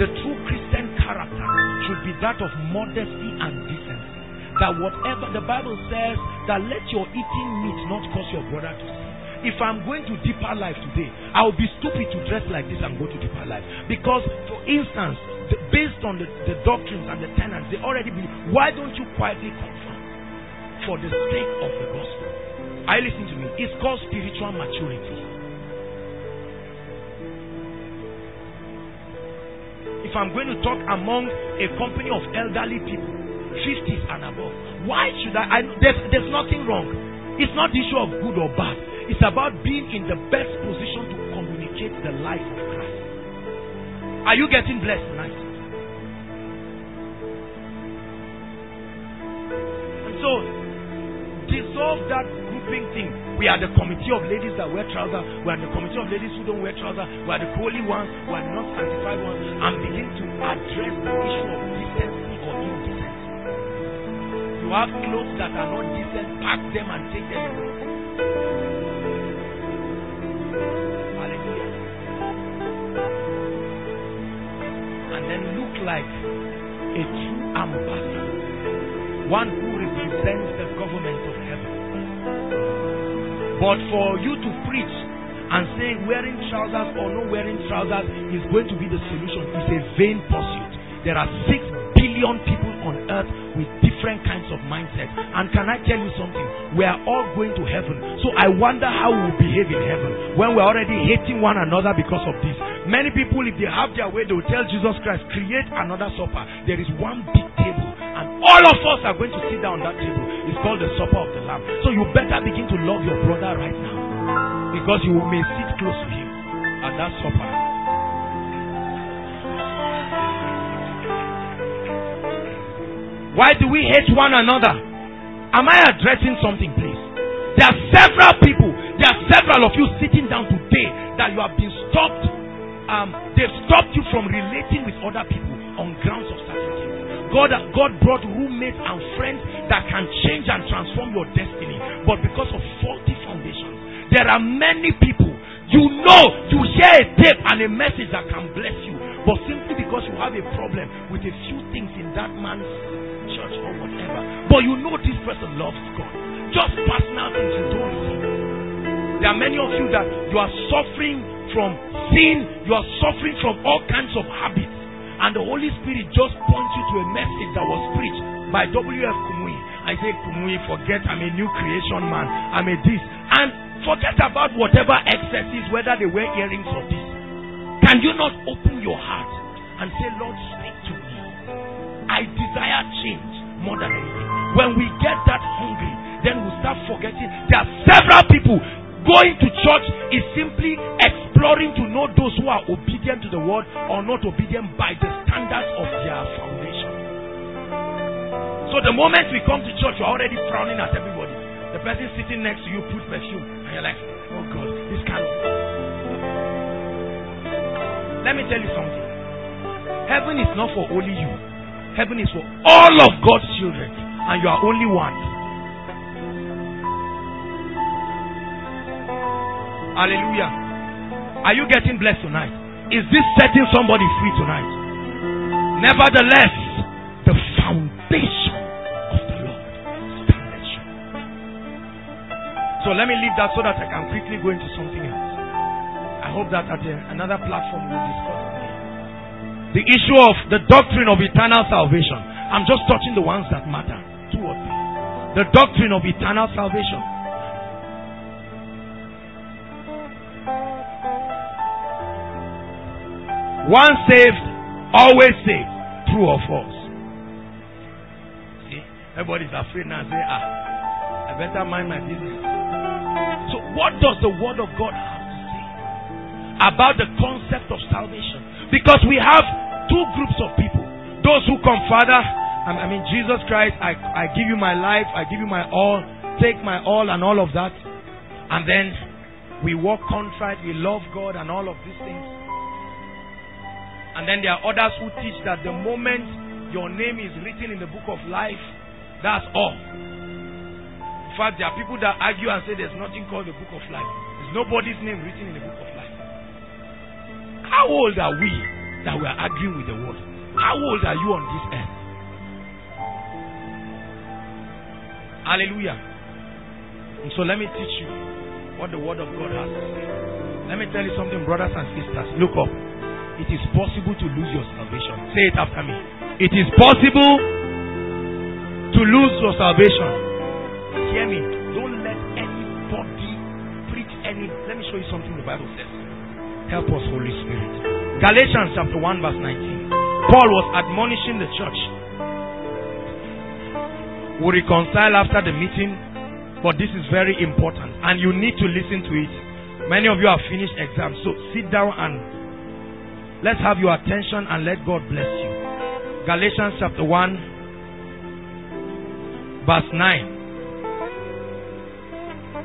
The true Christian character should be that of modesty and decency. That whatever the Bible says, that let your eating meat not cause your brother to sin. If I'm going to deeper life today, I will be stupid to dress like this and go to deeper life. Because, for instance, the, based on the, the doctrines and the tenets, they already believe. Why don't you quietly confirm for the sake of the gospel? I listen to me. It's called spiritual maturity. If I'm going to talk among a company of elderly people, 50s and above, why should I? I there's, there's nothing wrong. It's not the issue of good or bad. It's about being in the best position to communicate the life of Christ. Are you getting blessed tonight? And so, dissolve that grouping thing. We are the committee of ladies that wear trousers. We are the committee of ladies who don't wear trousers. We are the holy ones. We are not sanctified ones. And begin to address the issue of decency or indecency. You have clothes that are not decent, pack them and take them away. Like a true ambassador, one who represents the government of heaven. But for you to preach and say wearing trousers or not wearing trousers is going to be the solution is a vain pursuit. There are six billion people on earth with different kinds of mindsets. And can I tell you something? We are all going to heaven. So I wonder how we will behave in heaven when we're already hating one another because of this. Many people, if they have their way, they will tell Jesus Christ, create another supper. There is one big table, and all of us are going to sit down on that table. It's called the supper of the Lamb. So you better begin to love your brother right now. Because you may sit close to him at that supper. Why do we hate one another? Am I addressing something, please? There are several people, there are several of you sitting down today that you have been stopped. Um, they've stopped you from relating with other people on grounds of certain things. God, God brought roommates and friends that can change and transform your destiny, but because of faulty foundations, there are many people you know you hear a tape and a message that can bless you, but simply because you have a problem with a few things in that man's but you know this person loves God. Just personal things you don't see. There are many of you that you are suffering from sin, you are suffering from all kinds of habits, and the Holy Spirit just points you to a message that was preached by W.F. Kumuyi. I say, Kumuyi, forget I'm a new creation man, I'm a this. And forget about whatever excesses, whether they wear earrings or this. Can you not open your heart and say, Lord, speak to me? I desire change more than anything. When we get that hungry, then we start forgetting. There are several people going to church is simply exploring to know those who are obedient to the word or not obedient by the standards of their foundation. So the moment we come to church, you're already frowning at everybody. The person sitting next to you puts perfume, and you're like, oh God, this of. Let me tell you something. Heaven is not for only you. Heaven is for all of God's children, and you are only one. Hallelujah. Are you getting blessed tonight? Is this setting somebody free tonight? Nevertheless, the foundation of the Lord standeth So let me leave that so that I can quickly go into something else. I hope that at uh, another platform we'll discuss the issue of the doctrine of eternal salvation. I'm just touching the ones that matter. Two or three. The doctrine of eternal salvation. One saved, always saved. True or false? See, everybody's afraid now. Say, ah, I better mind my business. So, what does the Word of God have to say about the concept of salvation? Because we have two groups of people. Those who come, Father, I mean, Jesus Christ, I, I give you my life, I give you my all, take my all and all of that. And then we walk contrite, we love God and all of these things. And then there are others who teach that the moment your name is written in the book of life, that's all. In fact, there are people that argue and say there's nothing called the book of life. There's nobody's name written in the book of life. How old are we that we are arguing with the world? How old are you on this earth? Hallelujah. And so let me teach you what the word of God has. Let me tell you something, brothers and sisters. Look up. It is possible to lose your salvation. Say it after me. It is possible to lose your salvation. Hear me. Don't let anybody preach any. Let me show you something the Bible says. Help us, Holy Spirit. Galatians chapter 1, verse 19. Paul was admonishing the church. We reconcile after the meeting, but this is very important and you need to listen to it. Many of you have finished exams, so sit down and let's have your attention and let God bless you. Galatians chapter 1, verse 9.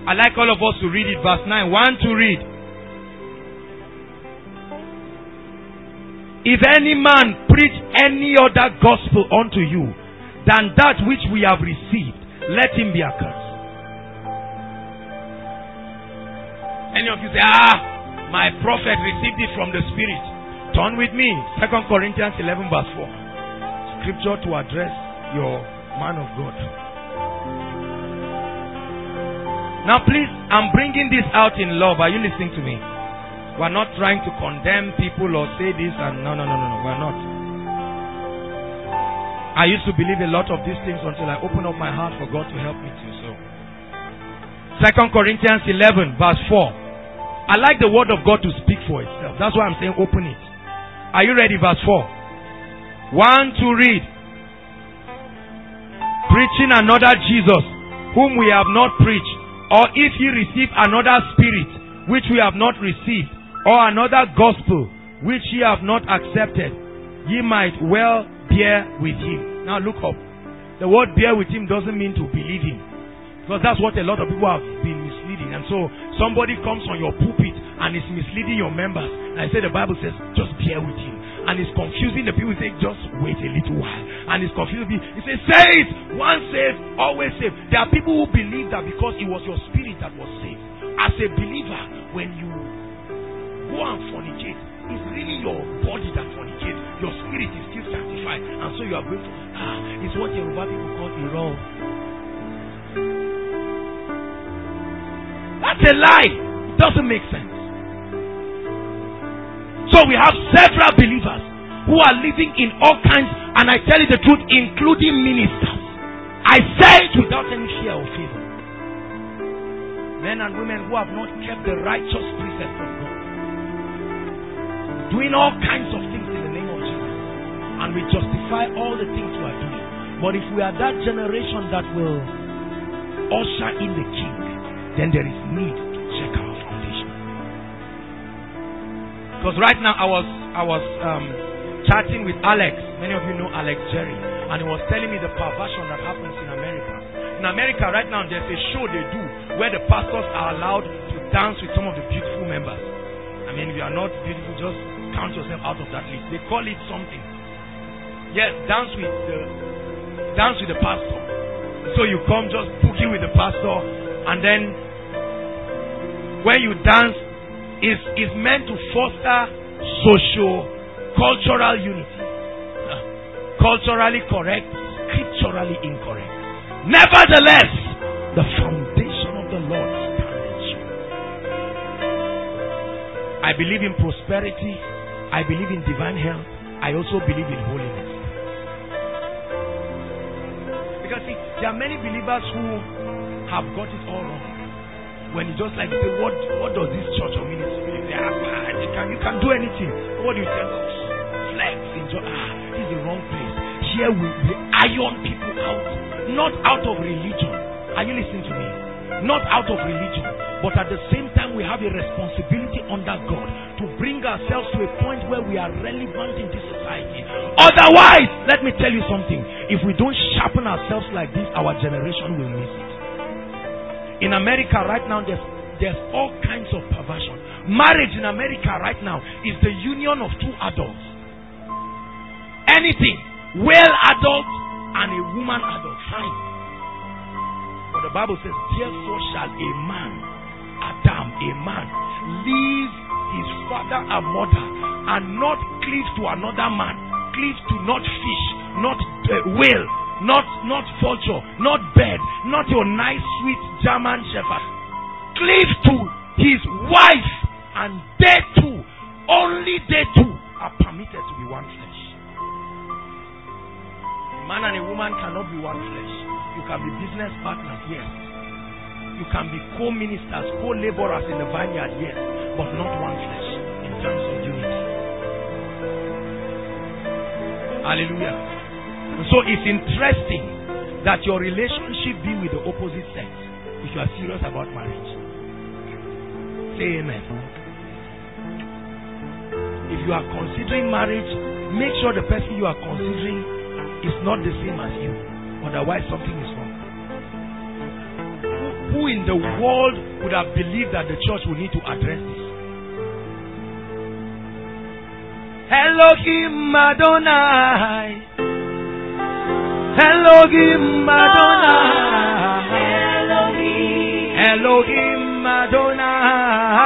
I like all of us to read it. Verse 9. One to read. If any man preach any other gospel unto you than that which we have received, let him be accursed. Any of you say, ah, my prophet received it from the Spirit. Turn with me. Second Corinthians 11 verse 4. Scripture to address your man of God. Now please, I'm bringing this out in love. Are you listening to me? We're not trying to condemn people or say this and no, no, no, no, no. We're not. I used to believe a lot of these things until I opened up my heart for God to help me to. So, Second Corinthians 11, verse 4. I like the word of God to speak for itself. That's why I'm saying open it. Are you ready? Verse 4. One to read. Preaching another Jesus, whom we have not preached, or if ye receive another spirit, which we have not received, or another gospel which ye have not accepted, ye might well bear with him. Now look up. The word bear with him doesn't mean to believe him. Because that's what a lot of people have been misleading. And so somebody comes on your pulpit and is misleading your members. And I say the Bible says, just bear with him. And it's confusing the people. Say, just wait a little while. And it's confusing people. He says, say it. Once saved, always saved. There are people who believe that because it was your spirit that was saved. As a believer, when you go and fornicate, it's really your body that fornicates. Your spirit is sanctified. And so you are going to, ah, it's what Yoruba people call wrong. That's a lie. It doesn't make sense. So we have several believers who are living in all kinds, and I tell you the truth, including ministers. I say it without any fear or favor. Men and women who have not kept the righteous precepts of God. Doing all kinds of things And we justify all the things we are doing. But if we are that generation that will usher in the king, then there is need to check our foundation. Because right now I was I was um, chatting with Alex. Many of you know Alex Jerry, and he was telling me the perversion that happens in America. In America right now, there's a show they do where the pastors are allowed to dance with some of the beautiful members. I mean, if you are not beautiful, just count yourself out of that list. They call it something. Yes, dance with the dance with the pastor. So you come just boogie with the pastor, and then when you dance is, is meant to foster social, cultural unity. culturally correct, scripturally incorrect. Nevertheless, the foundation of the Lord stands I believe in prosperity. I believe in divine health. I also believe in holiness. Because see, there are many believers who have got it all wrong when you just like say, what what does this church or ministry mean? They are bad. Ah, ah, ah, you can you can do anything. What do you tell us? Flex, enjoy. Ah, this is the wrong place. Here we, we iron people out, not out of religion. Are you listening to me? Not out of religion, but at the same time we have a responsibility under God to bring ourselves to a point where we are relevant in this society. Otherwise, let me tell you something. If we don't sharpen ourselves like this, our generation will miss it. In America right now, there's there's all kinds of perversion. Marriage in America right now is the union of two adults. Anything, well adult and a woman adult, fine. The Bible says, therefore shall a man, Adam, a man, leave his father and mother and not cleave to another man, cleave to not fish, not uh, whale, not not vulture, not bird, not your nice sweet German shepherd. Cleave to his wife, and they two, only they two, are permitted to be one flesh. Man and a woman cannot be one flesh. You can be business partners, yes. You can be co-ministers, co-laborers in the vineyard, yes, but not one flesh in terms of unity. Hallelujah. So it's interesting that your relationship be with the opposite sex if you are serious about marriage. Say amen. If you are considering marriage, make sure the person you are considering is not the same as you. Otherwise, something is wrong. Who, in the world would have believed that the church would need to address this? Elohim Adonai. Elohim Adonai. Elohim. Elohim Adonai.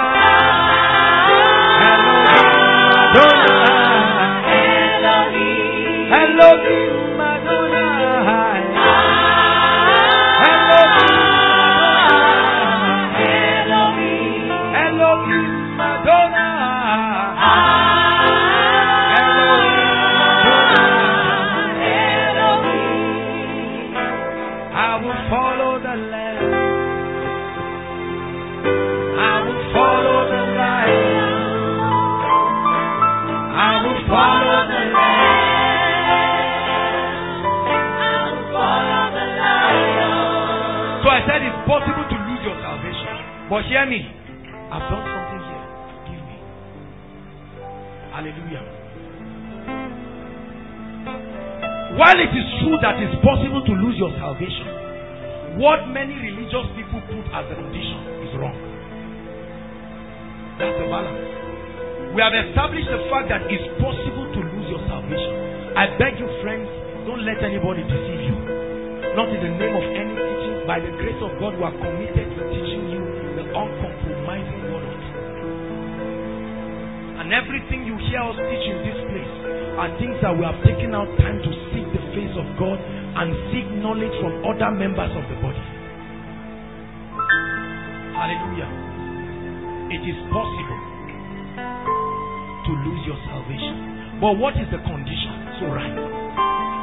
But hear me. I've done something here. Forgive me. Hallelujah. While it is true that it's possible to lose your salvation, what many religious people put as a condition is wrong. That's the balance. We have established the fact that it's possible to lose your salvation. I beg you, friends, don't let anybody deceive you. Not in the name of any teaching. By the grace of God, we are committed to teaching uncompromising word. And everything you hear us teach in this place are things that we have taken out time to seek the face of God and seek knowledge from other members of the body. Hallelujah. It is possible to lose your salvation. But what is the condition? So right.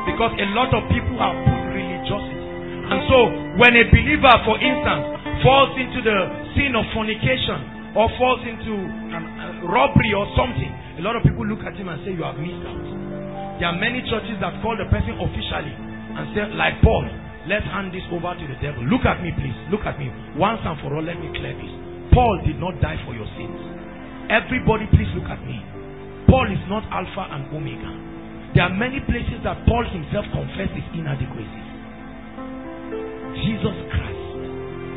Because a lot of people have put religiosity. And so when a believer, for instance, falls into the sin of fornication or falls into um, uh, robbery or something, a lot of people look at him and say, You have missed out. There are many churches that call the person officially and say, like Paul, let's hand this over to the devil. Look at me, please. Look at me. Once and for all, let me clear this. Paul did not die for your sins. Everybody, please look at me. Paul is not Alpha and Omega. There are many places that Paul himself confessed his inadequacies. Jesus Christ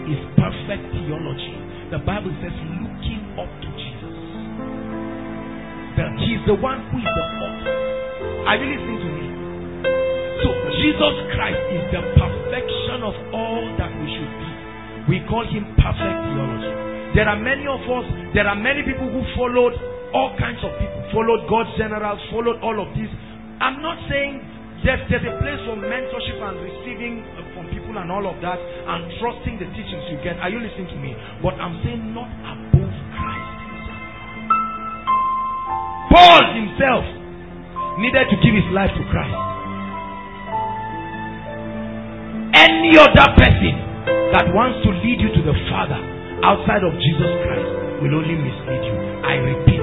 is perfect theology. The Bible says, looking up to Jesus. That he is the one who is the author. Are you listening to me? So, Jesus Christ is the perfection of all that we should be. We call him perfect theology. There are many of us, there are many people who followed all kinds of people, followed God's generals, followed all of this. I'm not saying there's, there's a place for mentorship and receiving people and all of that and trusting the teachings you get. Are you listening to me? But I'm saying not above Christ. Paul himself needed to give his life to Christ. Any other person that wants to lead you to the Father outside of Jesus Christ will only mislead you. I repeat,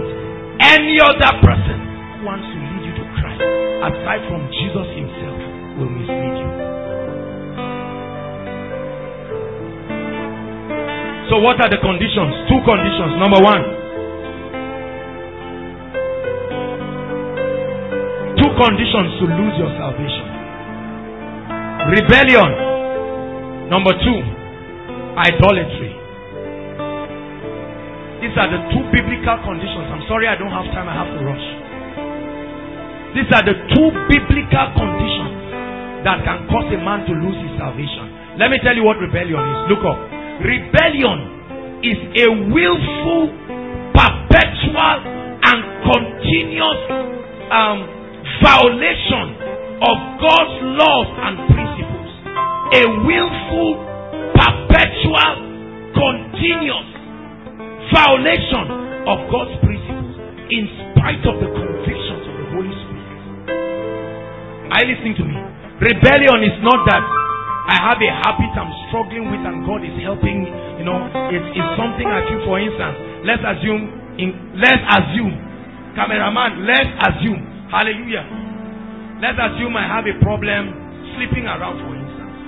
any other person who wants to lead you to Christ aside from Jesus Himself will mislead you. So, what are the conditions? Two conditions. Number one, two conditions to lose your salvation rebellion. Number two, idolatry. These are the two biblical conditions. I'm sorry I don't have time, I have to rush. These are the two biblical conditions that can cause a man to lose his salvation. Let me tell you what rebellion is. Look up. Rebellion is a willful, perpetual, and continuous um, violation of God's laws and principles. A willful, perpetual, continuous violation of God's principles in spite of the convictions of the Holy Spirit. Are you listening to me? Rebellion is not that I have a habit I'm struggling with and God is helping me. You know, it's, it's something I feel. For instance, let's assume, in, let's assume, cameraman, let's assume, hallelujah. Let's assume I have a problem sleeping around, for instance.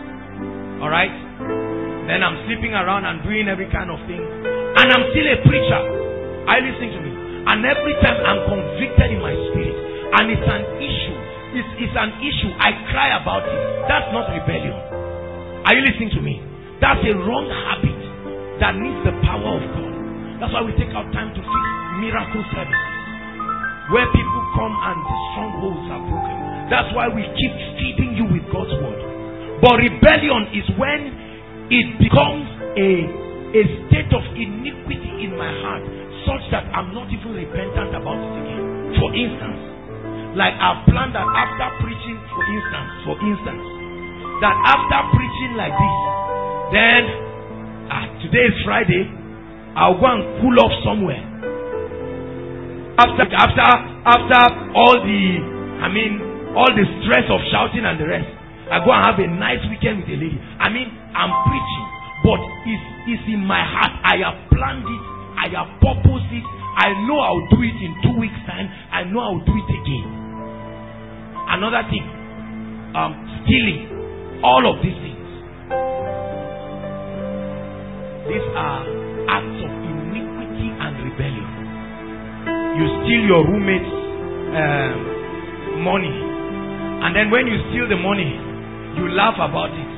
All right? Then I'm sleeping around and doing every kind of thing. And I'm still a preacher. I listen to me? And every time I'm convicted in my spirit. And it's an issue. It's, it's an issue. I cry about it. That's not rebellion. Are you listening to me? That's a wrong habit that needs the power of God. That's why we take our time to fix miracle services. Where people come and the strongholds are broken. That's why we keep feeding you with God's word. But rebellion is when it becomes a, a state of iniquity in my heart such that I'm not even repentant about it again. For instance, like I've planned that after preaching, for instance, for instance, that after preaching like this, then ah, today is Friday, I'll go and cool off somewhere. After after after all the I mean all the stress of shouting and the rest. I go and have a nice weekend with a lady. I mean, I'm preaching, but it's, it's in my heart. I have planned it. I have purposed it. I know I'll do it in two weeks' time. I know I'll do it again. Another thing, um, stealing. All of these things. These are acts of iniquity and rebellion. You steal your roommate's um, money. And then when you steal the money, you laugh about it.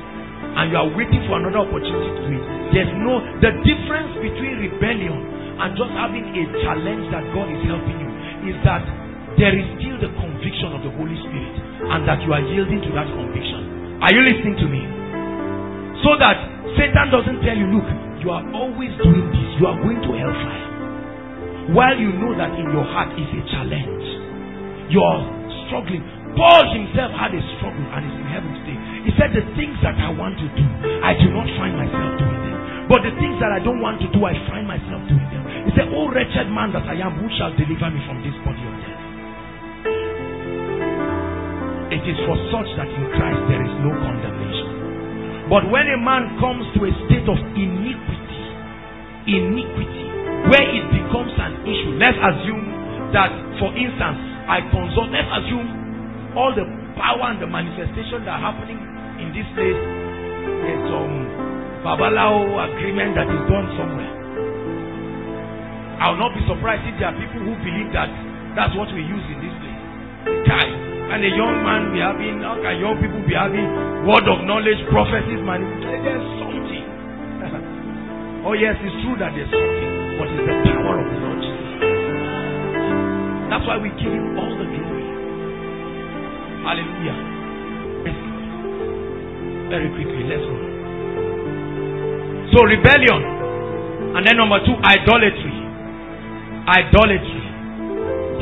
And you are waiting for another opportunity to do it. There's no, the difference between rebellion and just having a challenge that God is helping you is that there is still the conviction of the Holy Spirit and that you are yielding to that conviction. Are you listening to me? So that Satan doesn't tell you, look, you are always doing this, you are going to hellfire. While you know that in your heart is a challenge, you are struggling. Paul himself had a struggle and is in heaven today. He said, The things that I want to do, I do not find myself doing them. But the things that I don't want to do, I find myself doing them. He said, Oh wretched man that I am, who shall deliver me from this body of death? It is for such that in Christ there no condemnation. But when a man comes to a state of iniquity, iniquity, where it becomes an issue, let's assume that, for instance, I consult, let's assume all the power and the manifestation that are happening in this place, there's some um, Babalawo agreement that is done somewhere. I will not be surprised if there are people who believe that that's what we use in this place. Kai. And a young man be having, how can young people be having word of knowledge, prophecies, man? There's something. <laughs> oh, yes, it's true that there's something, but it's the power of the Lord Jesus. That's why we give him all the glory. Hallelujah. Very quickly, let's go. So, rebellion. And then number two, idolatry. Idolatry.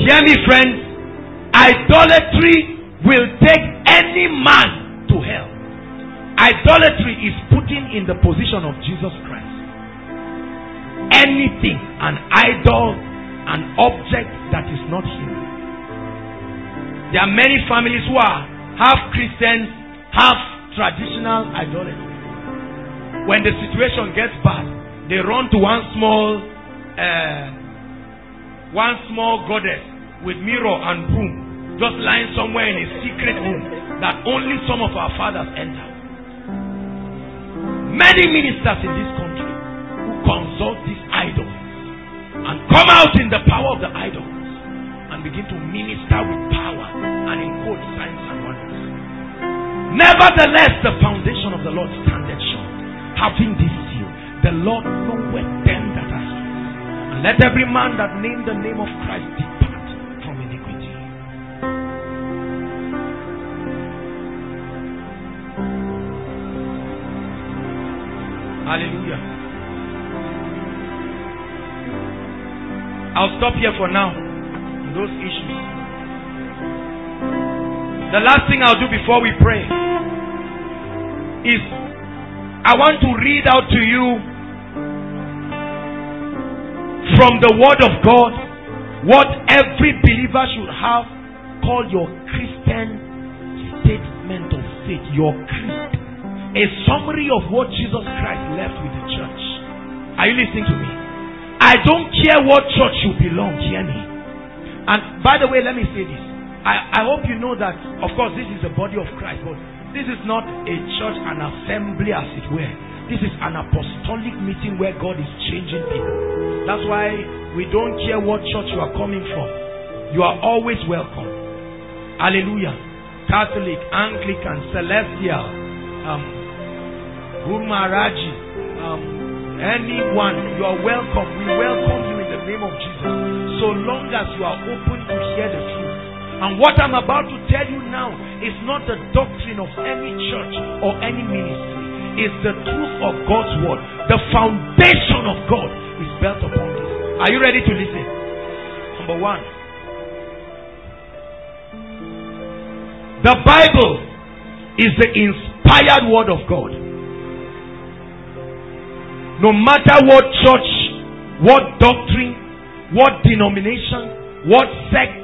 Hear me, friends. Idolatry will take any man to hell. Idolatry is putting in the position of Jesus Christ. Anything, an idol, an object that is not him. There are many families who are half Christians, half traditional idolatry. When the situation gets bad, they run to one small, uh, one small goddess with mirror and broom, just lying somewhere in a secret room that only some of our fathers enter. Many ministers in this country who consult these idols and come out in the power of the idols and begin to minister with power and quote signs and wonders. Nevertheless, the foundation of the Lord standeth sure, having this seal. The Lord knoweth them that are. And let every man that name the name of Christ Hallelujah. I'll stop here for now. Those issues. The last thing I'll do before we pray is I want to read out to you from the Word of God what every believer should have called your Christian statement of faith, your creed a summary of what Jesus Christ left with the church. Are you listening to me? I don't care what church you belong, hear me. And by the way, let me say this. I, I hope you know that, of course, this is the body of Christ, but this is not a church, an assembly, as it were. This is an apostolic meeting where God is changing people. That's why we don't care what church you are coming from. You are always welcome. Hallelujah. Catholic, Anglican, Celestial, um, Guru um, anyone, you are welcome. We welcome you in the name of Jesus. So long as you are open to hear the truth. And what I'm about to tell you now is not the doctrine of any church or any ministry. It's the truth of God's word. The foundation of God is built upon this. Are you ready to listen? Number one. The Bible is the inspired word of God. No matter what church, what doctrine, what denomination, what sect,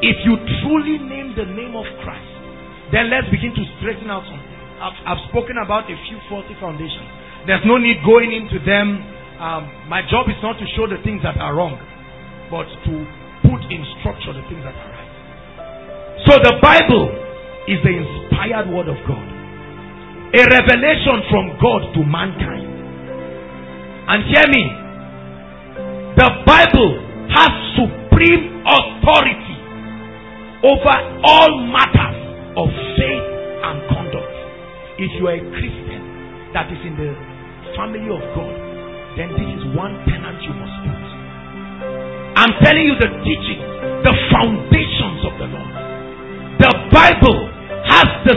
if you truly name the name of Christ, then let's begin to straighten out something. I've, I've spoken about a few faulty foundations. There's no need going into them. Um, my job is not to show the things that are wrong, but to put in structure the things that are right. So the Bible is the inspired word of God, a revelation from God to mankind. And hear me. The Bible has supreme authority over all matters of faith and conduct. If you are a Christian that is in the family of God, then this is one tenant you must put. I'm telling you the teaching, the foundations of the Lord. The Bible has the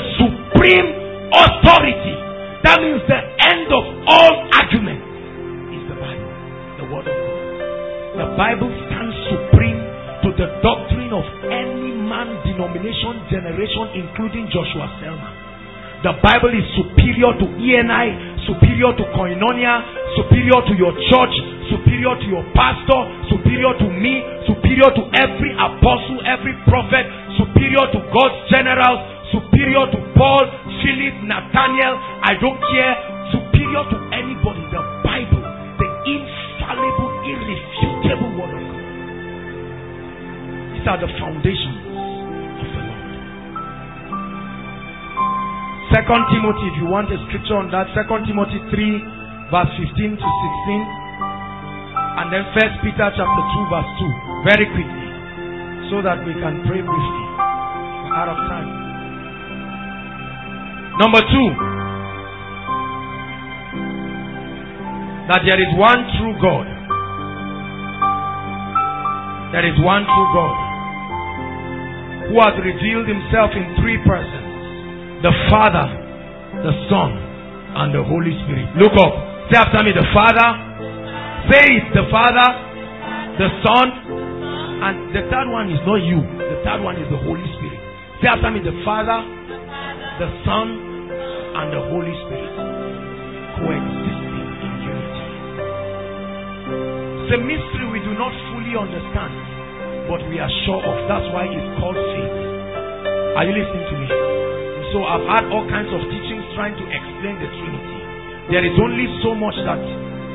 Joshua Selman. The Bible is superior to ENI, superior to Koinonia, superior to your church, superior to your pastor, superior to me, superior to every apostle, every prophet, superior to God's generals, superior to Paul, Philip, Nathaniel, I don't care, superior to anybody. The Bible, the infallible, irrefutable word of God. These are the foundations Second Timothy, if you want a scripture on that, Second Timothy 3, verse 15 to 16. And then First Peter chapter 2, verse 2. Very quickly. So that we can pray briefly. We're out of time. Number two, that there is one true God. There is one true God who has revealed himself in three persons the Father, the Son, and the Holy Spirit. Look up. Say after me the Father. Say it the Father, the Son, and the third one is not you. The third one is the Holy Spirit. Say after me the Father, the Son, and the Holy Spirit coexisting in unity. It's a mystery we do not fully understand, but we are sure of. That's why it's called faith. Are you listening to me? So I've had all kinds of teachings trying to explain the Trinity. There is only so much that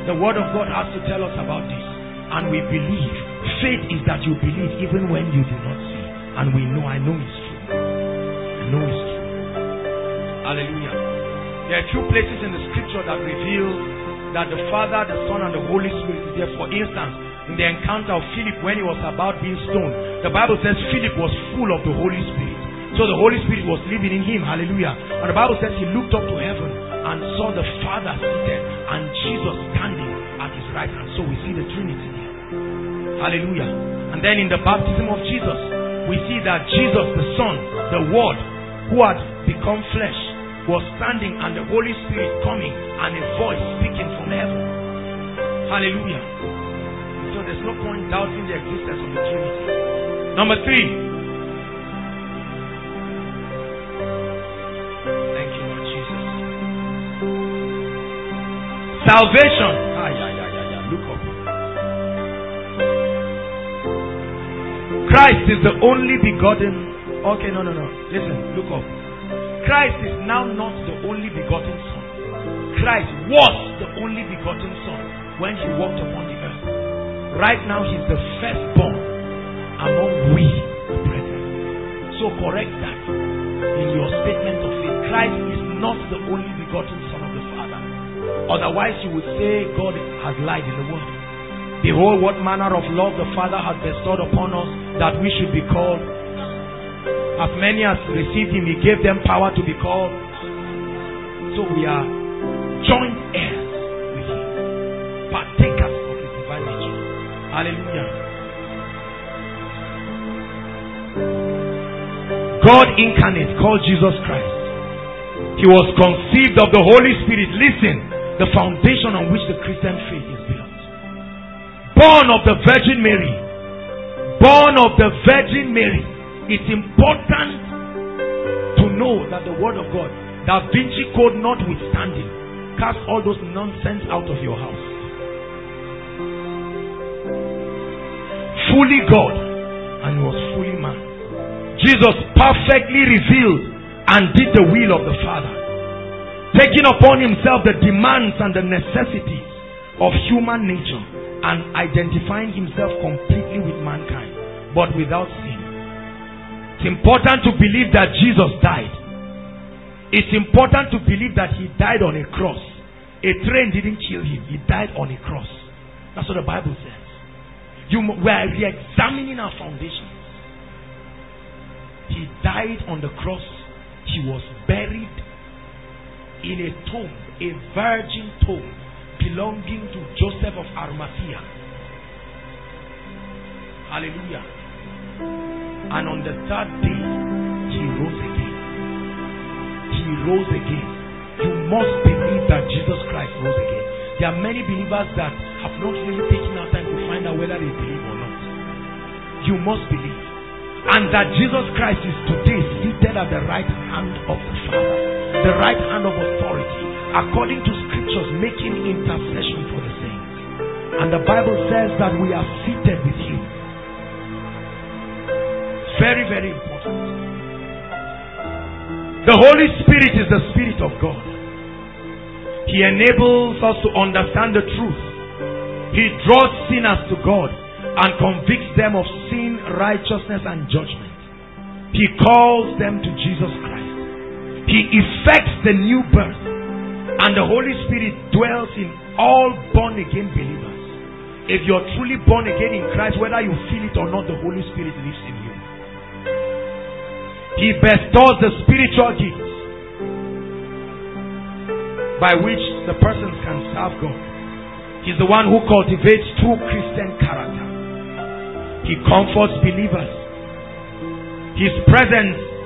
the Word of God has to tell us about this. And we believe. Faith is that you believe even when you do not see. And we know, I know it's true. I know it's true. Hallelujah. There are two places in the scripture that reveal that the Father, the Son, and the Holy Spirit is there. For instance, in the encounter of Philip when he was about being stoned, the Bible says Philip was full of the Holy Spirit. So the Holy Spirit was living in him. Hallelujah. And the Bible says he looked up to heaven and saw the Father seated and Jesus standing at his right hand. So we see the Trinity there. Hallelujah. And then in the baptism of Jesus, we see that Jesus, the Son, the Word, who had become flesh, was standing and the Holy Spirit coming and a voice speaking from heaven. Hallelujah. So there's no point doubting the existence of the Trinity. Number three. Salvation. Ah, yeah, yeah, yeah, yeah. Look up. Christ is the only begotten. Okay, no, no, no. Listen, look up. Christ is now not the only begotten Son. Christ was the only begotten Son when he walked upon the earth. Right now, he's the firstborn among we, the brethren. So correct that in your statement of faith. Christ is not the only begotten Otherwise, you would say God has lied in the world. Behold, what manner of love the Father has bestowed upon us that we should be called as many as received him, he gave them power to be called. So we are joint heirs with him, partakers of his divine nature. Hallelujah. God incarnate called Jesus Christ. He was conceived of the Holy Spirit. Listen, the foundation on which the Christian faith is built. Born of the Virgin Mary. Born of the Virgin Mary it's important to know that the word of God, Da Vinci Code notwithstanding, cast all those nonsense out of your house. Fully God and was fully man. Jesus perfectly revealed and did the will of the Father, taking upon himself the demands and the necessities of human nature and identifying himself completely with mankind, but without sin. It's important to believe that Jesus died. It's important to believe that he died on a cross. A train didn't kill him, he died on a cross. That's what the Bible says. You, we are re-examining our foundation. He died on the cross. He was buried in a tomb, a virgin tomb belonging to Joseph of Arimathea. Hallelujah. And on the third day, he rose again. He rose again. You must believe that Jesus Christ rose again. There are many believers that have not really taken our time to find out whether they believe or not. You must believe. And that Jesus Christ is today seated at the right hand of the Father, the right hand of authority, according to scriptures, making intercession for the saints. And the Bible says that we are seated with Him. Very, very important. The Holy Spirit is the Spirit of God. He enables us to understand the truth. He draws sinners to God and convicts them of sin, righteousness, and judgment. He calls them to Jesus Christ. He effects the new birth. And the Holy Spirit dwells in all born again believers. If you're truly born again in Christ, whether you feel it or not, the Holy Spirit lives in you. He bestows the spiritual gifts by which the persons can serve God. He's the one who cultivates true Christian character. He comforts believers. His presence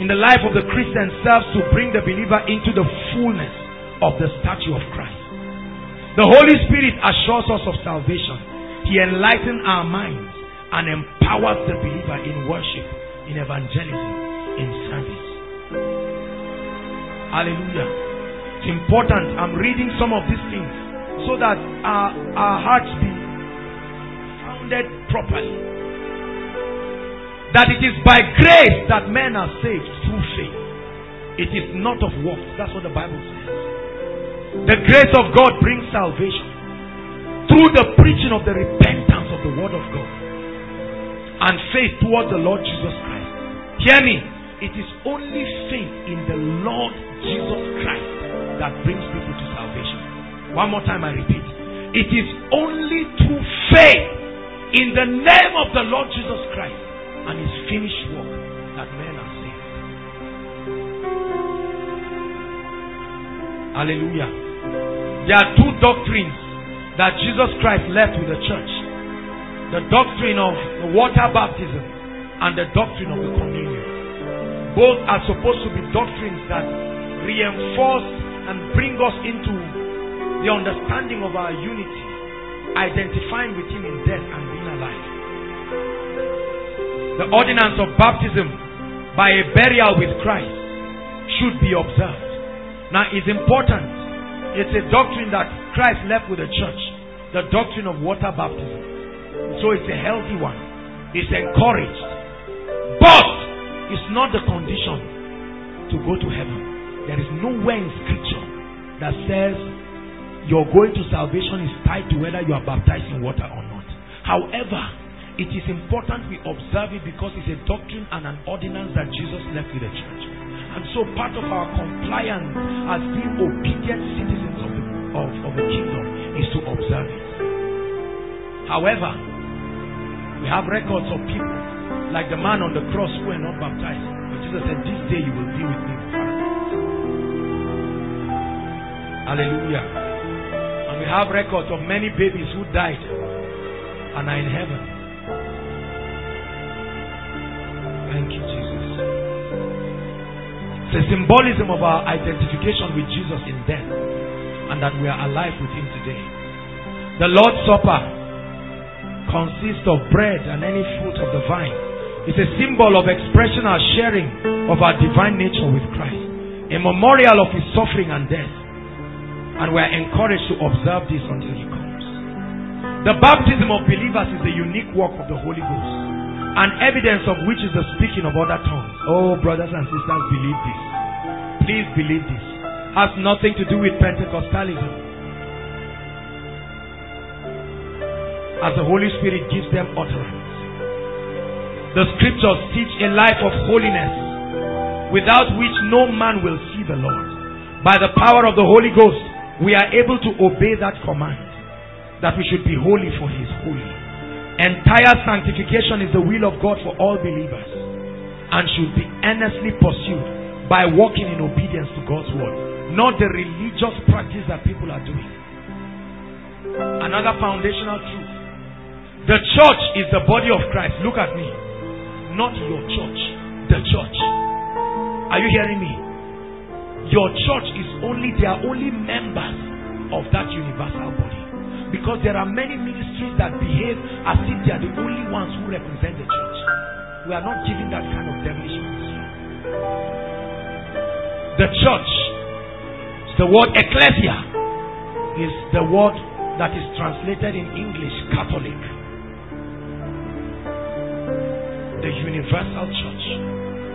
in the life of the Christian serves to bring the believer into the fullness of the statue of Christ. The Holy Spirit assures us of salvation. He enlightens our minds and empowers the believer in worship, in evangelism, in service. Hallelujah. It's important. I'm reading some of these things so that our, our hearts be founded properly. That it is by grace that men are saved through faith. It is not of works. That's what the Bible says. The grace of God brings salvation through the preaching of the repentance of the Word of God and faith toward the Lord Jesus Christ. Hear me. It is only faith in the Lord Jesus Christ that brings people to salvation. One more time, I repeat. It is only through faith in the name of the Lord Jesus Christ and his finished work that men are saved. Hallelujah. There are two doctrines that Jesus Christ left with the church the doctrine of the water baptism and the doctrine of the communion. Both are supposed to be doctrines that reinforce and bring us into the understanding of our unity, identifying with Him in death and being alive. The ordinance of baptism by a burial with Christ should be observed. Now, it's important. It's a doctrine that Christ left with the church. The doctrine of water baptism. So it's a healthy one. It's encouraged. But it's not the condition to go to heaven. There is nowhere in scripture that says your going to salvation is tied to whether you are baptized in water or not. However, it is important we observe it because it's a doctrine and an ordinance that Jesus left with the church. And so part of our compliance as being obedient citizens of the, of, of the kingdom is to observe it. However, we have records of people like the man on the cross who were not baptized. But Jesus said, This day you will be with me Hallelujah. And we have records of many babies who died and are in heaven. Thank you, Jesus. It's a symbolism of our identification with Jesus in death and that we are alive with Him today. The Lord's Supper consists of bread and any fruit of the vine it's a symbol of expression or sharing of our divine nature with Christ. A memorial of his suffering and death. And we are encouraged to observe this until he comes. The baptism of believers is the unique work of the Holy Ghost. And evidence of which is the speaking of other tongues. Oh, brothers and sisters, believe this. Please believe this. Has nothing to do with Pentecostalism. As the Holy Spirit gives them utterance. The scriptures teach a life of holiness without which no man will see the Lord. By the power of the Holy Ghost, we are able to obey that command that we should be holy for He is holy. Entire sanctification is the will of God for all believers and should be earnestly pursued by walking in obedience to God's word, not the religious practice that people are doing. Another foundational truth. The church is the body of Christ. Look at me. Not your church. The church. Are you hearing me? Your church is only, they are only members of that universal body. Because there are many ministries that behave as if they are the only ones who represent the church. We are not giving that kind of devilish ministry. The church, the word ecclesia, is the word that is translated in English Catholic. The universal church,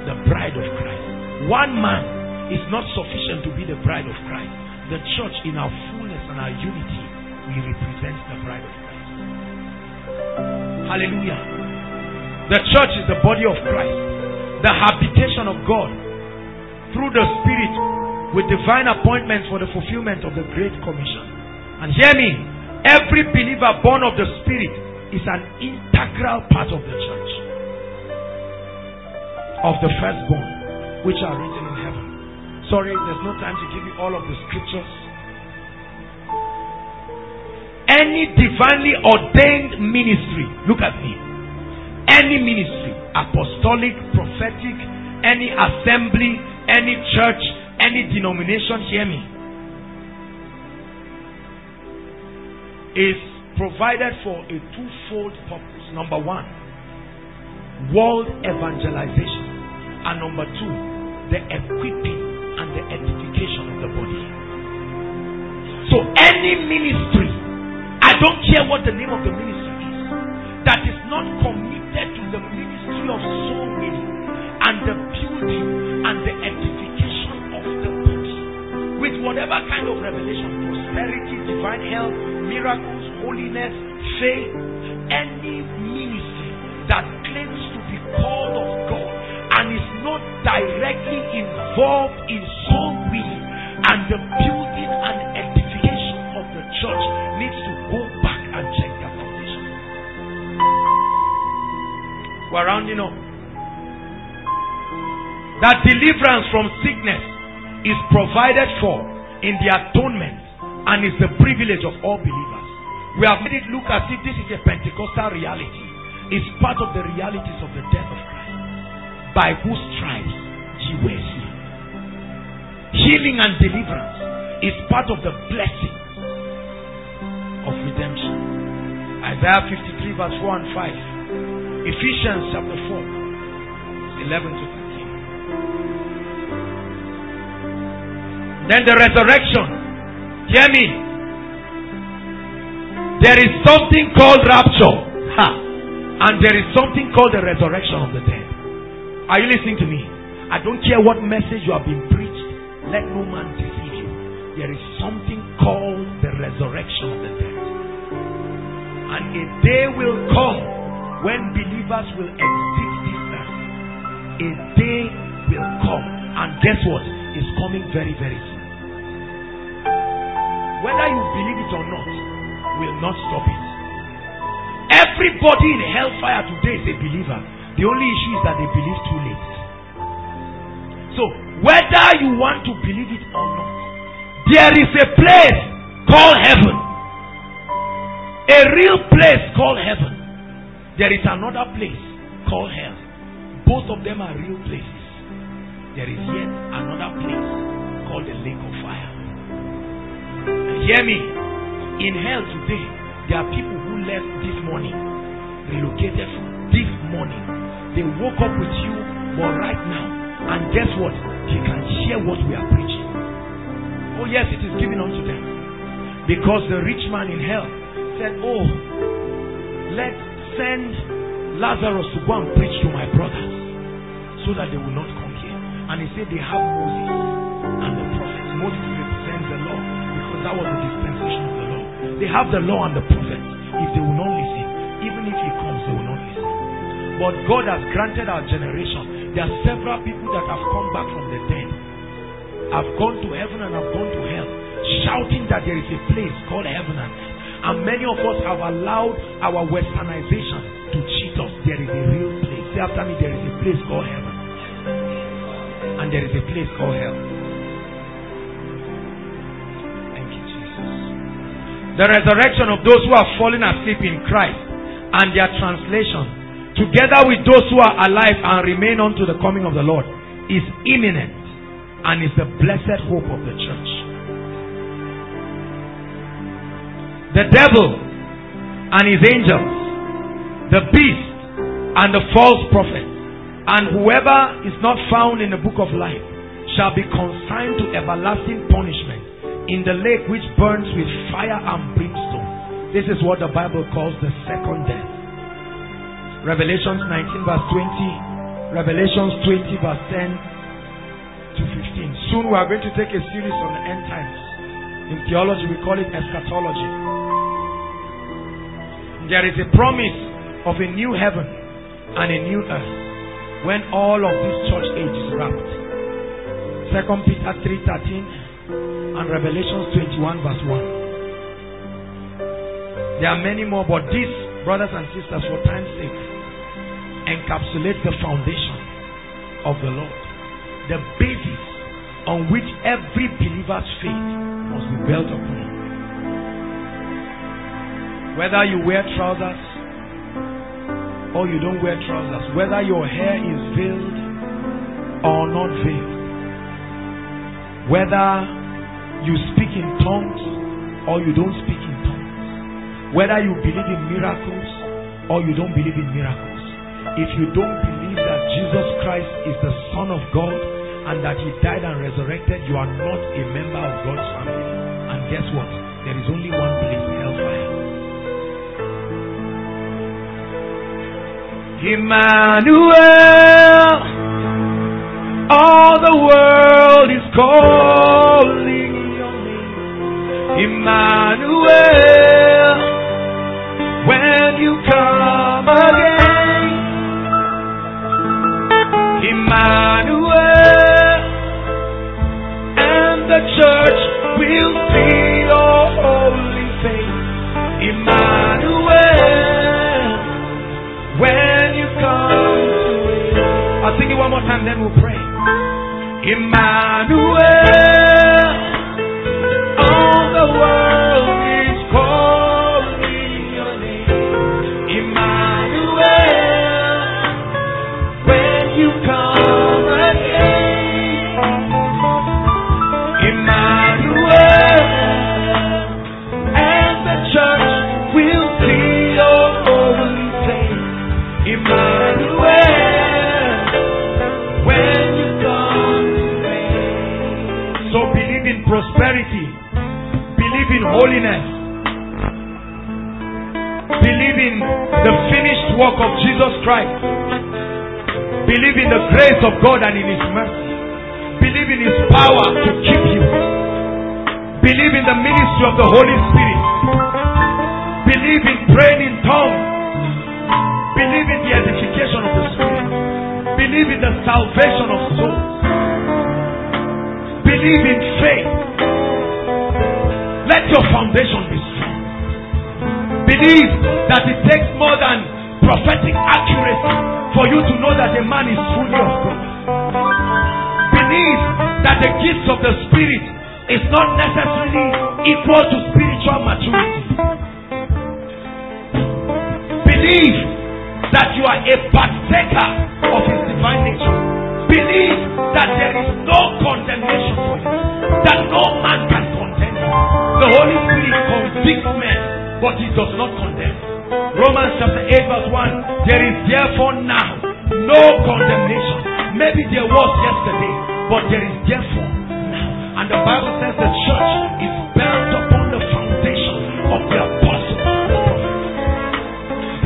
the bride of Christ. One man is not sufficient to be the bride of Christ. The church, in our fullness and our unity, we represent the bride of Christ. Hallelujah. The church is the body of Christ, the habitation of God through the Spirit with divine appointments for the fulfillment of the Great Commission. And hear me, every believer born of the Spirit is an integral part of the church, of the firstborn, which are written in heaven. Sorry, there's no time to give you all of the scriptures any divinely ordained ministry, look at me, any ministry, apostolic, prophetic, any assembly, any church, any denomination, hear me, is provided for a twofold purpose. Number one, world evangelization. And number two, the equipping and the edification of the body. So any ministry don't care what the name of the ministry is. That is not committed to the ministry of soul winning and the building and the edification of the body. With whatever kind of revelation, prosperity, divine health, miracles, holiness, faith, any ministry that claims to be called of God and is not directly involved in soul winning and the building and edification the church needs to go back and check their foundation. We're rounding up. That deliverance from sickness is provided for in the atonement and is the privilege of all believers. We have made it look as if this is a Pentecostal reality. It's part of the realities of the death of Christ. By whose stripes he was healed. Healing and deliverance is part of the blessing of redemption. Isaiah 53, verse 4 and 5. Ephesians chapter 4, 11 to 13. Then the resurrection. Hear me. There is something called rapture. Ha. And there is something called the resurrection of the dead. Are you listening to me? I don't care what message you have been preached. Let no man deceive you. There is something called the resurrection of the dead. And a day will come when believers will this earth. A day will come. And guess what? It's coming very, very soon. Whether you believe it or not, will not stop it. Everybody in hellfire today is a believer. The only issue is that they believe too late. So, whether you want to believe it or not, there is a place called heaven. A real place called heaven. There is another place called hell. Both of them are real places. There is yet another place called the lake of fire. And hear me. In hell today, there are people who left this morning, relocated this morning. They woke up with you, but right now, and guess what? He can hear what we are preaching. Oh, yes, it is given unto them. Because the rich man in hell said, Oh, let's send Lazarus to go and preach to my brothers so that they will not come here. And he said, They have Moses and the prophets. Moses represents the law because that was the dispensation of the law. They have the law and the prophets. If they will not listen, even if he comes, they will not listen. But God has granted our generation. There are several people that have come back from the dead, have gone to heaven and have gone to hell, shouting that there is a place called heaven and and many of us have allowed our westernization to cheat us. There is a real place. Say after me, there is a place called heaven. And there is a place called hell. Thank you, Jesus. The resurrection of those who are fallen asleep in Christ and their translation, together with those who are alive and remain unto the coming of the Lord, is imminent and is the blessed hope of the church. The devil and his angels, the beast and the false prophet, and whoever is not found in the book of life shall be consigned to everlasting punishment in the lake which burns with fire and brimstone. This is what the Bible calls the second death. Revelations 19 verse 20, Revelations 20 verse 10 to 15. Soon we are going to take a series on the end times. In theology we call it eschatology. There is a promise of a new heaven and a new earth when all of this church age is wrapped. Second Peter 3:13 and Revelations 21 verse 1. There are many more, but these brothers and sisters, for time's sake, encapsulate the foundation of the Lord, the basis on which every believer's faith must be built upon. Whether you wear trousers or you don't wear trousers, whether your hair is veiled or not veiled, whether you speak in tongues or you don't speak in tongues, whether you believe in miracles or you don't believe in miracles, if you don't believe that Jesus Christ is the Son of God and that He died and resurrected, you are not a member of God's family. And guess what? There is only one place, hellfire. Emmanuel, all the world is calling your name. Emmanuel, when you come again. Emmanuel, church will see your holy face. Emmanuel, when you come to it, I'll sing it one more time, then we'll pray. Emmanuel, all the world holiness. Believe in the finished work of Jesus Christ. Believe in the grace of God and in His mercy. Believe in His power to keep you. Believe in the ministry of the Holy Spirit. Believe in praying in tongues. Believe in the edification of the Spirit. Believe in the salvation of souls. Believe in faith. Let your foundation be strong. Believe that it takes more than prophetic accuracy for you to know that a man is fully of God. Believe that the gifts of the Spirit is not necessarily equal to spiritual maturity. Believe that you are a partaker of His divine nature. Believe that there is no condemnation for you, that no man can the Holy Spirit convicts men, but he does not condemn. Romans chapter 8, verse 1. There is therefore now no condemnation. Maybe there was yesterday, but there is therefore now. And the Bible says the church is built upon the foundation of the apostles and the prophets,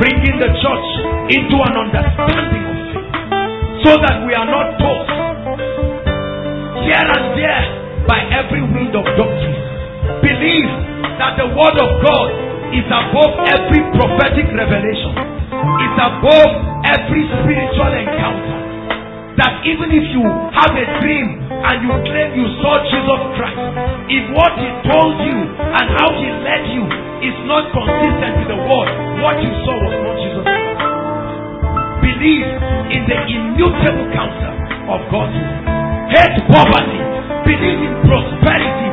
bringing the church into an understanding of faith so that we are not tossed here and there by every wind of doctrine believe that the word of God is above every prophetic revelation, it's above every spiritual encounter. That even if you have a dream and you claim you saw Jesus Christ, if what he told you and how he led you is not consistent with the word, what you saw was not Jesus Christ. Believe in the immutable counsel of God's word. Hate poverty. Believe in prosperity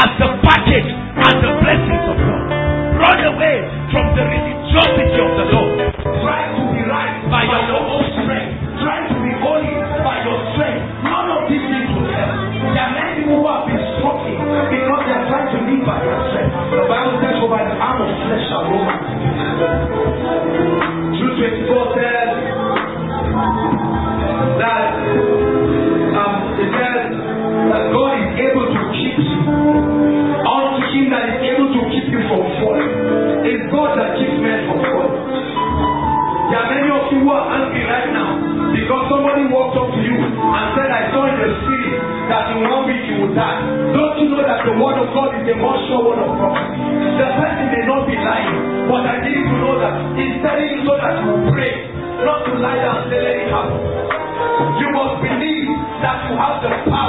as the package, as the blessings of God. Run away from the religiosity of the law. Try to be right by your own strength. Try to be holy by your strength. None of these things will help. There are many people who have been struggling because they are trying to live by their strength. The Bible says, "For by the arm of flesh shall no man." Jude 24 the spirit that in one week you will die. Don't you know that the word of God is the most sure word of prophecy? The person may not be lying, but I need to know that he's telling you so that you will pray, not to lie down and say, let it happen. You must believe that you have the power.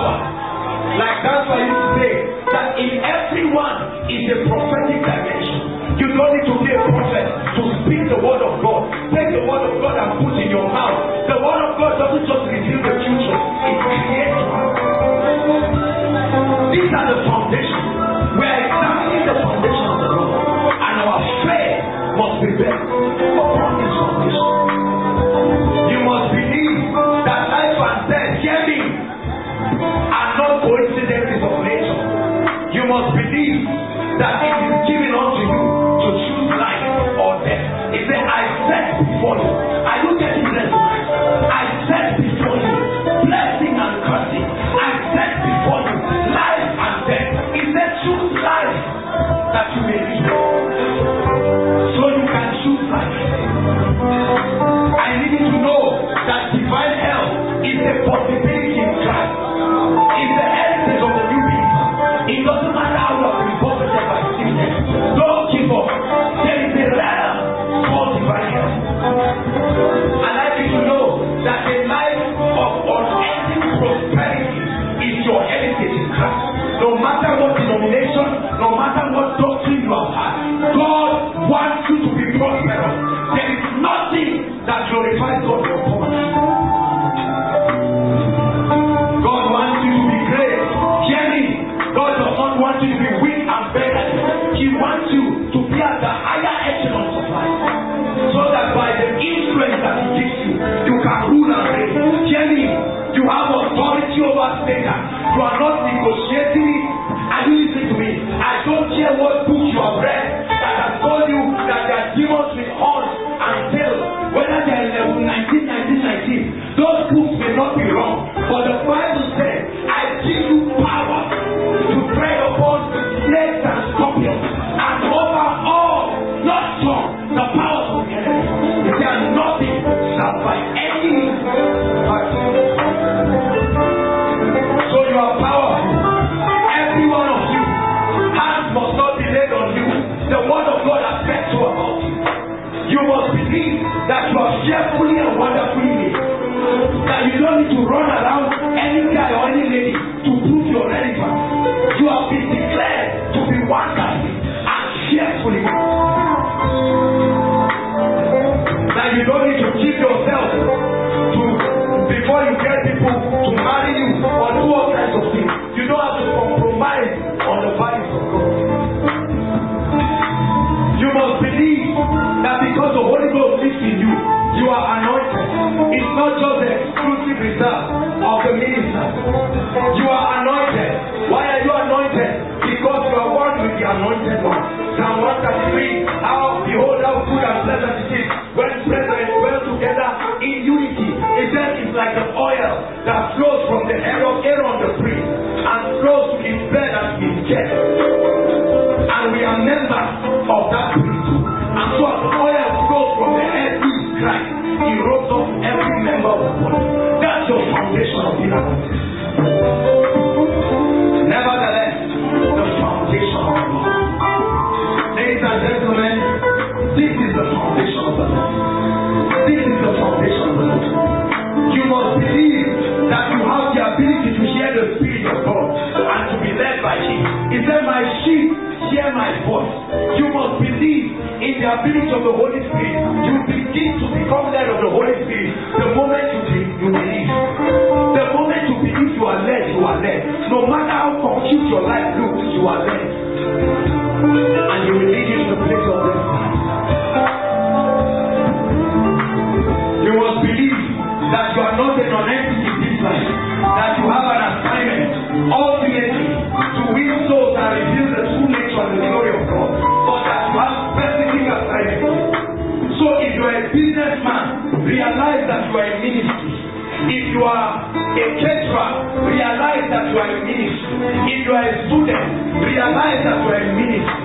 of food and pleasure to give. When present, well together in unity, it then is like the and to be led by him. He said, My sheep hear my voice. You must believe in the ability of the Holy Spirit. You begin to become led of the Holy Spirit the moment you, be, you believe. The moment you believe you are led, you are led. No matter how confused your life looks, you are led. So if you are a businessman, realize that you are a ministry. If you are a caterer, realize that you are a ministry. If you are a student, realize that you are a ministry.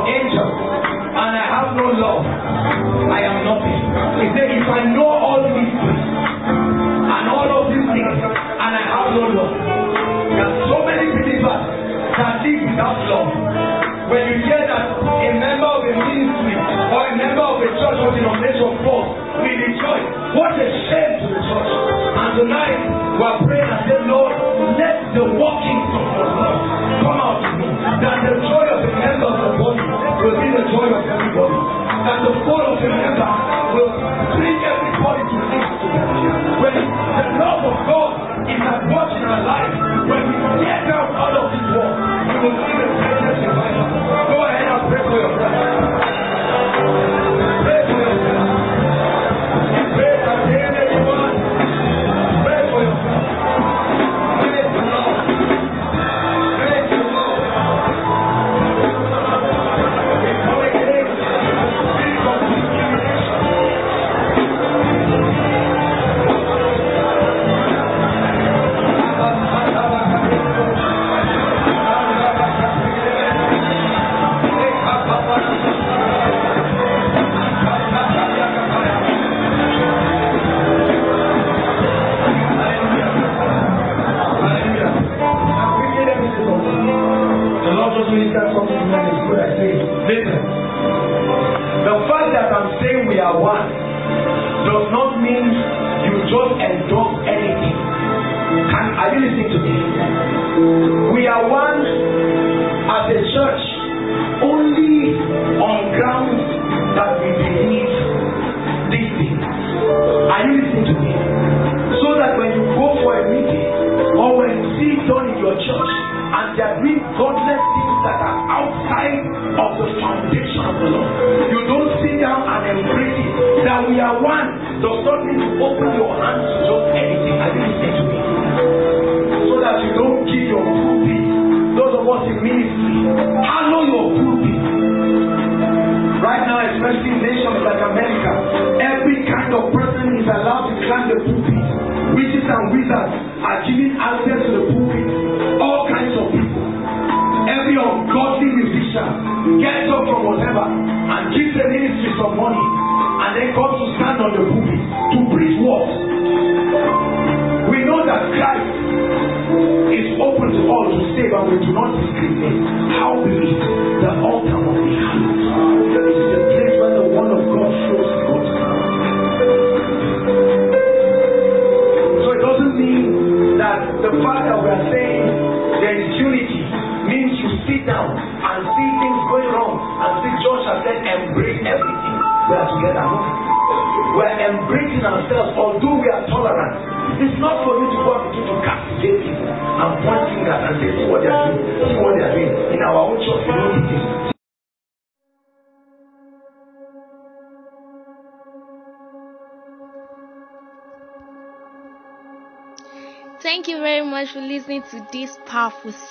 Of angels, and I have no love, I am nothing. He said, if I know all these things, and all of these things, and I have no love, there are so many believers that live without love. When you hear that a member of a ministry or a member of a church or denomination falls, we rejoice. What a shame to the church. And tonight, we are praying and saying, Lord,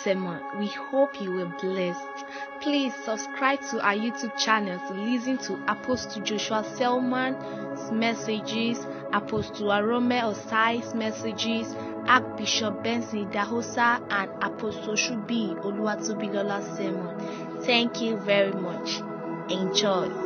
sermon. We hope you were blessed. Please subscribe to our YouTube channel to listen to Apostle Joshua Selman's messages, Apostle Arome Osayi's messages, Archbishop Benson Dahosa, and Apostle Shubi Oluwatubilola's sermon. Thank you very much. Enjoy.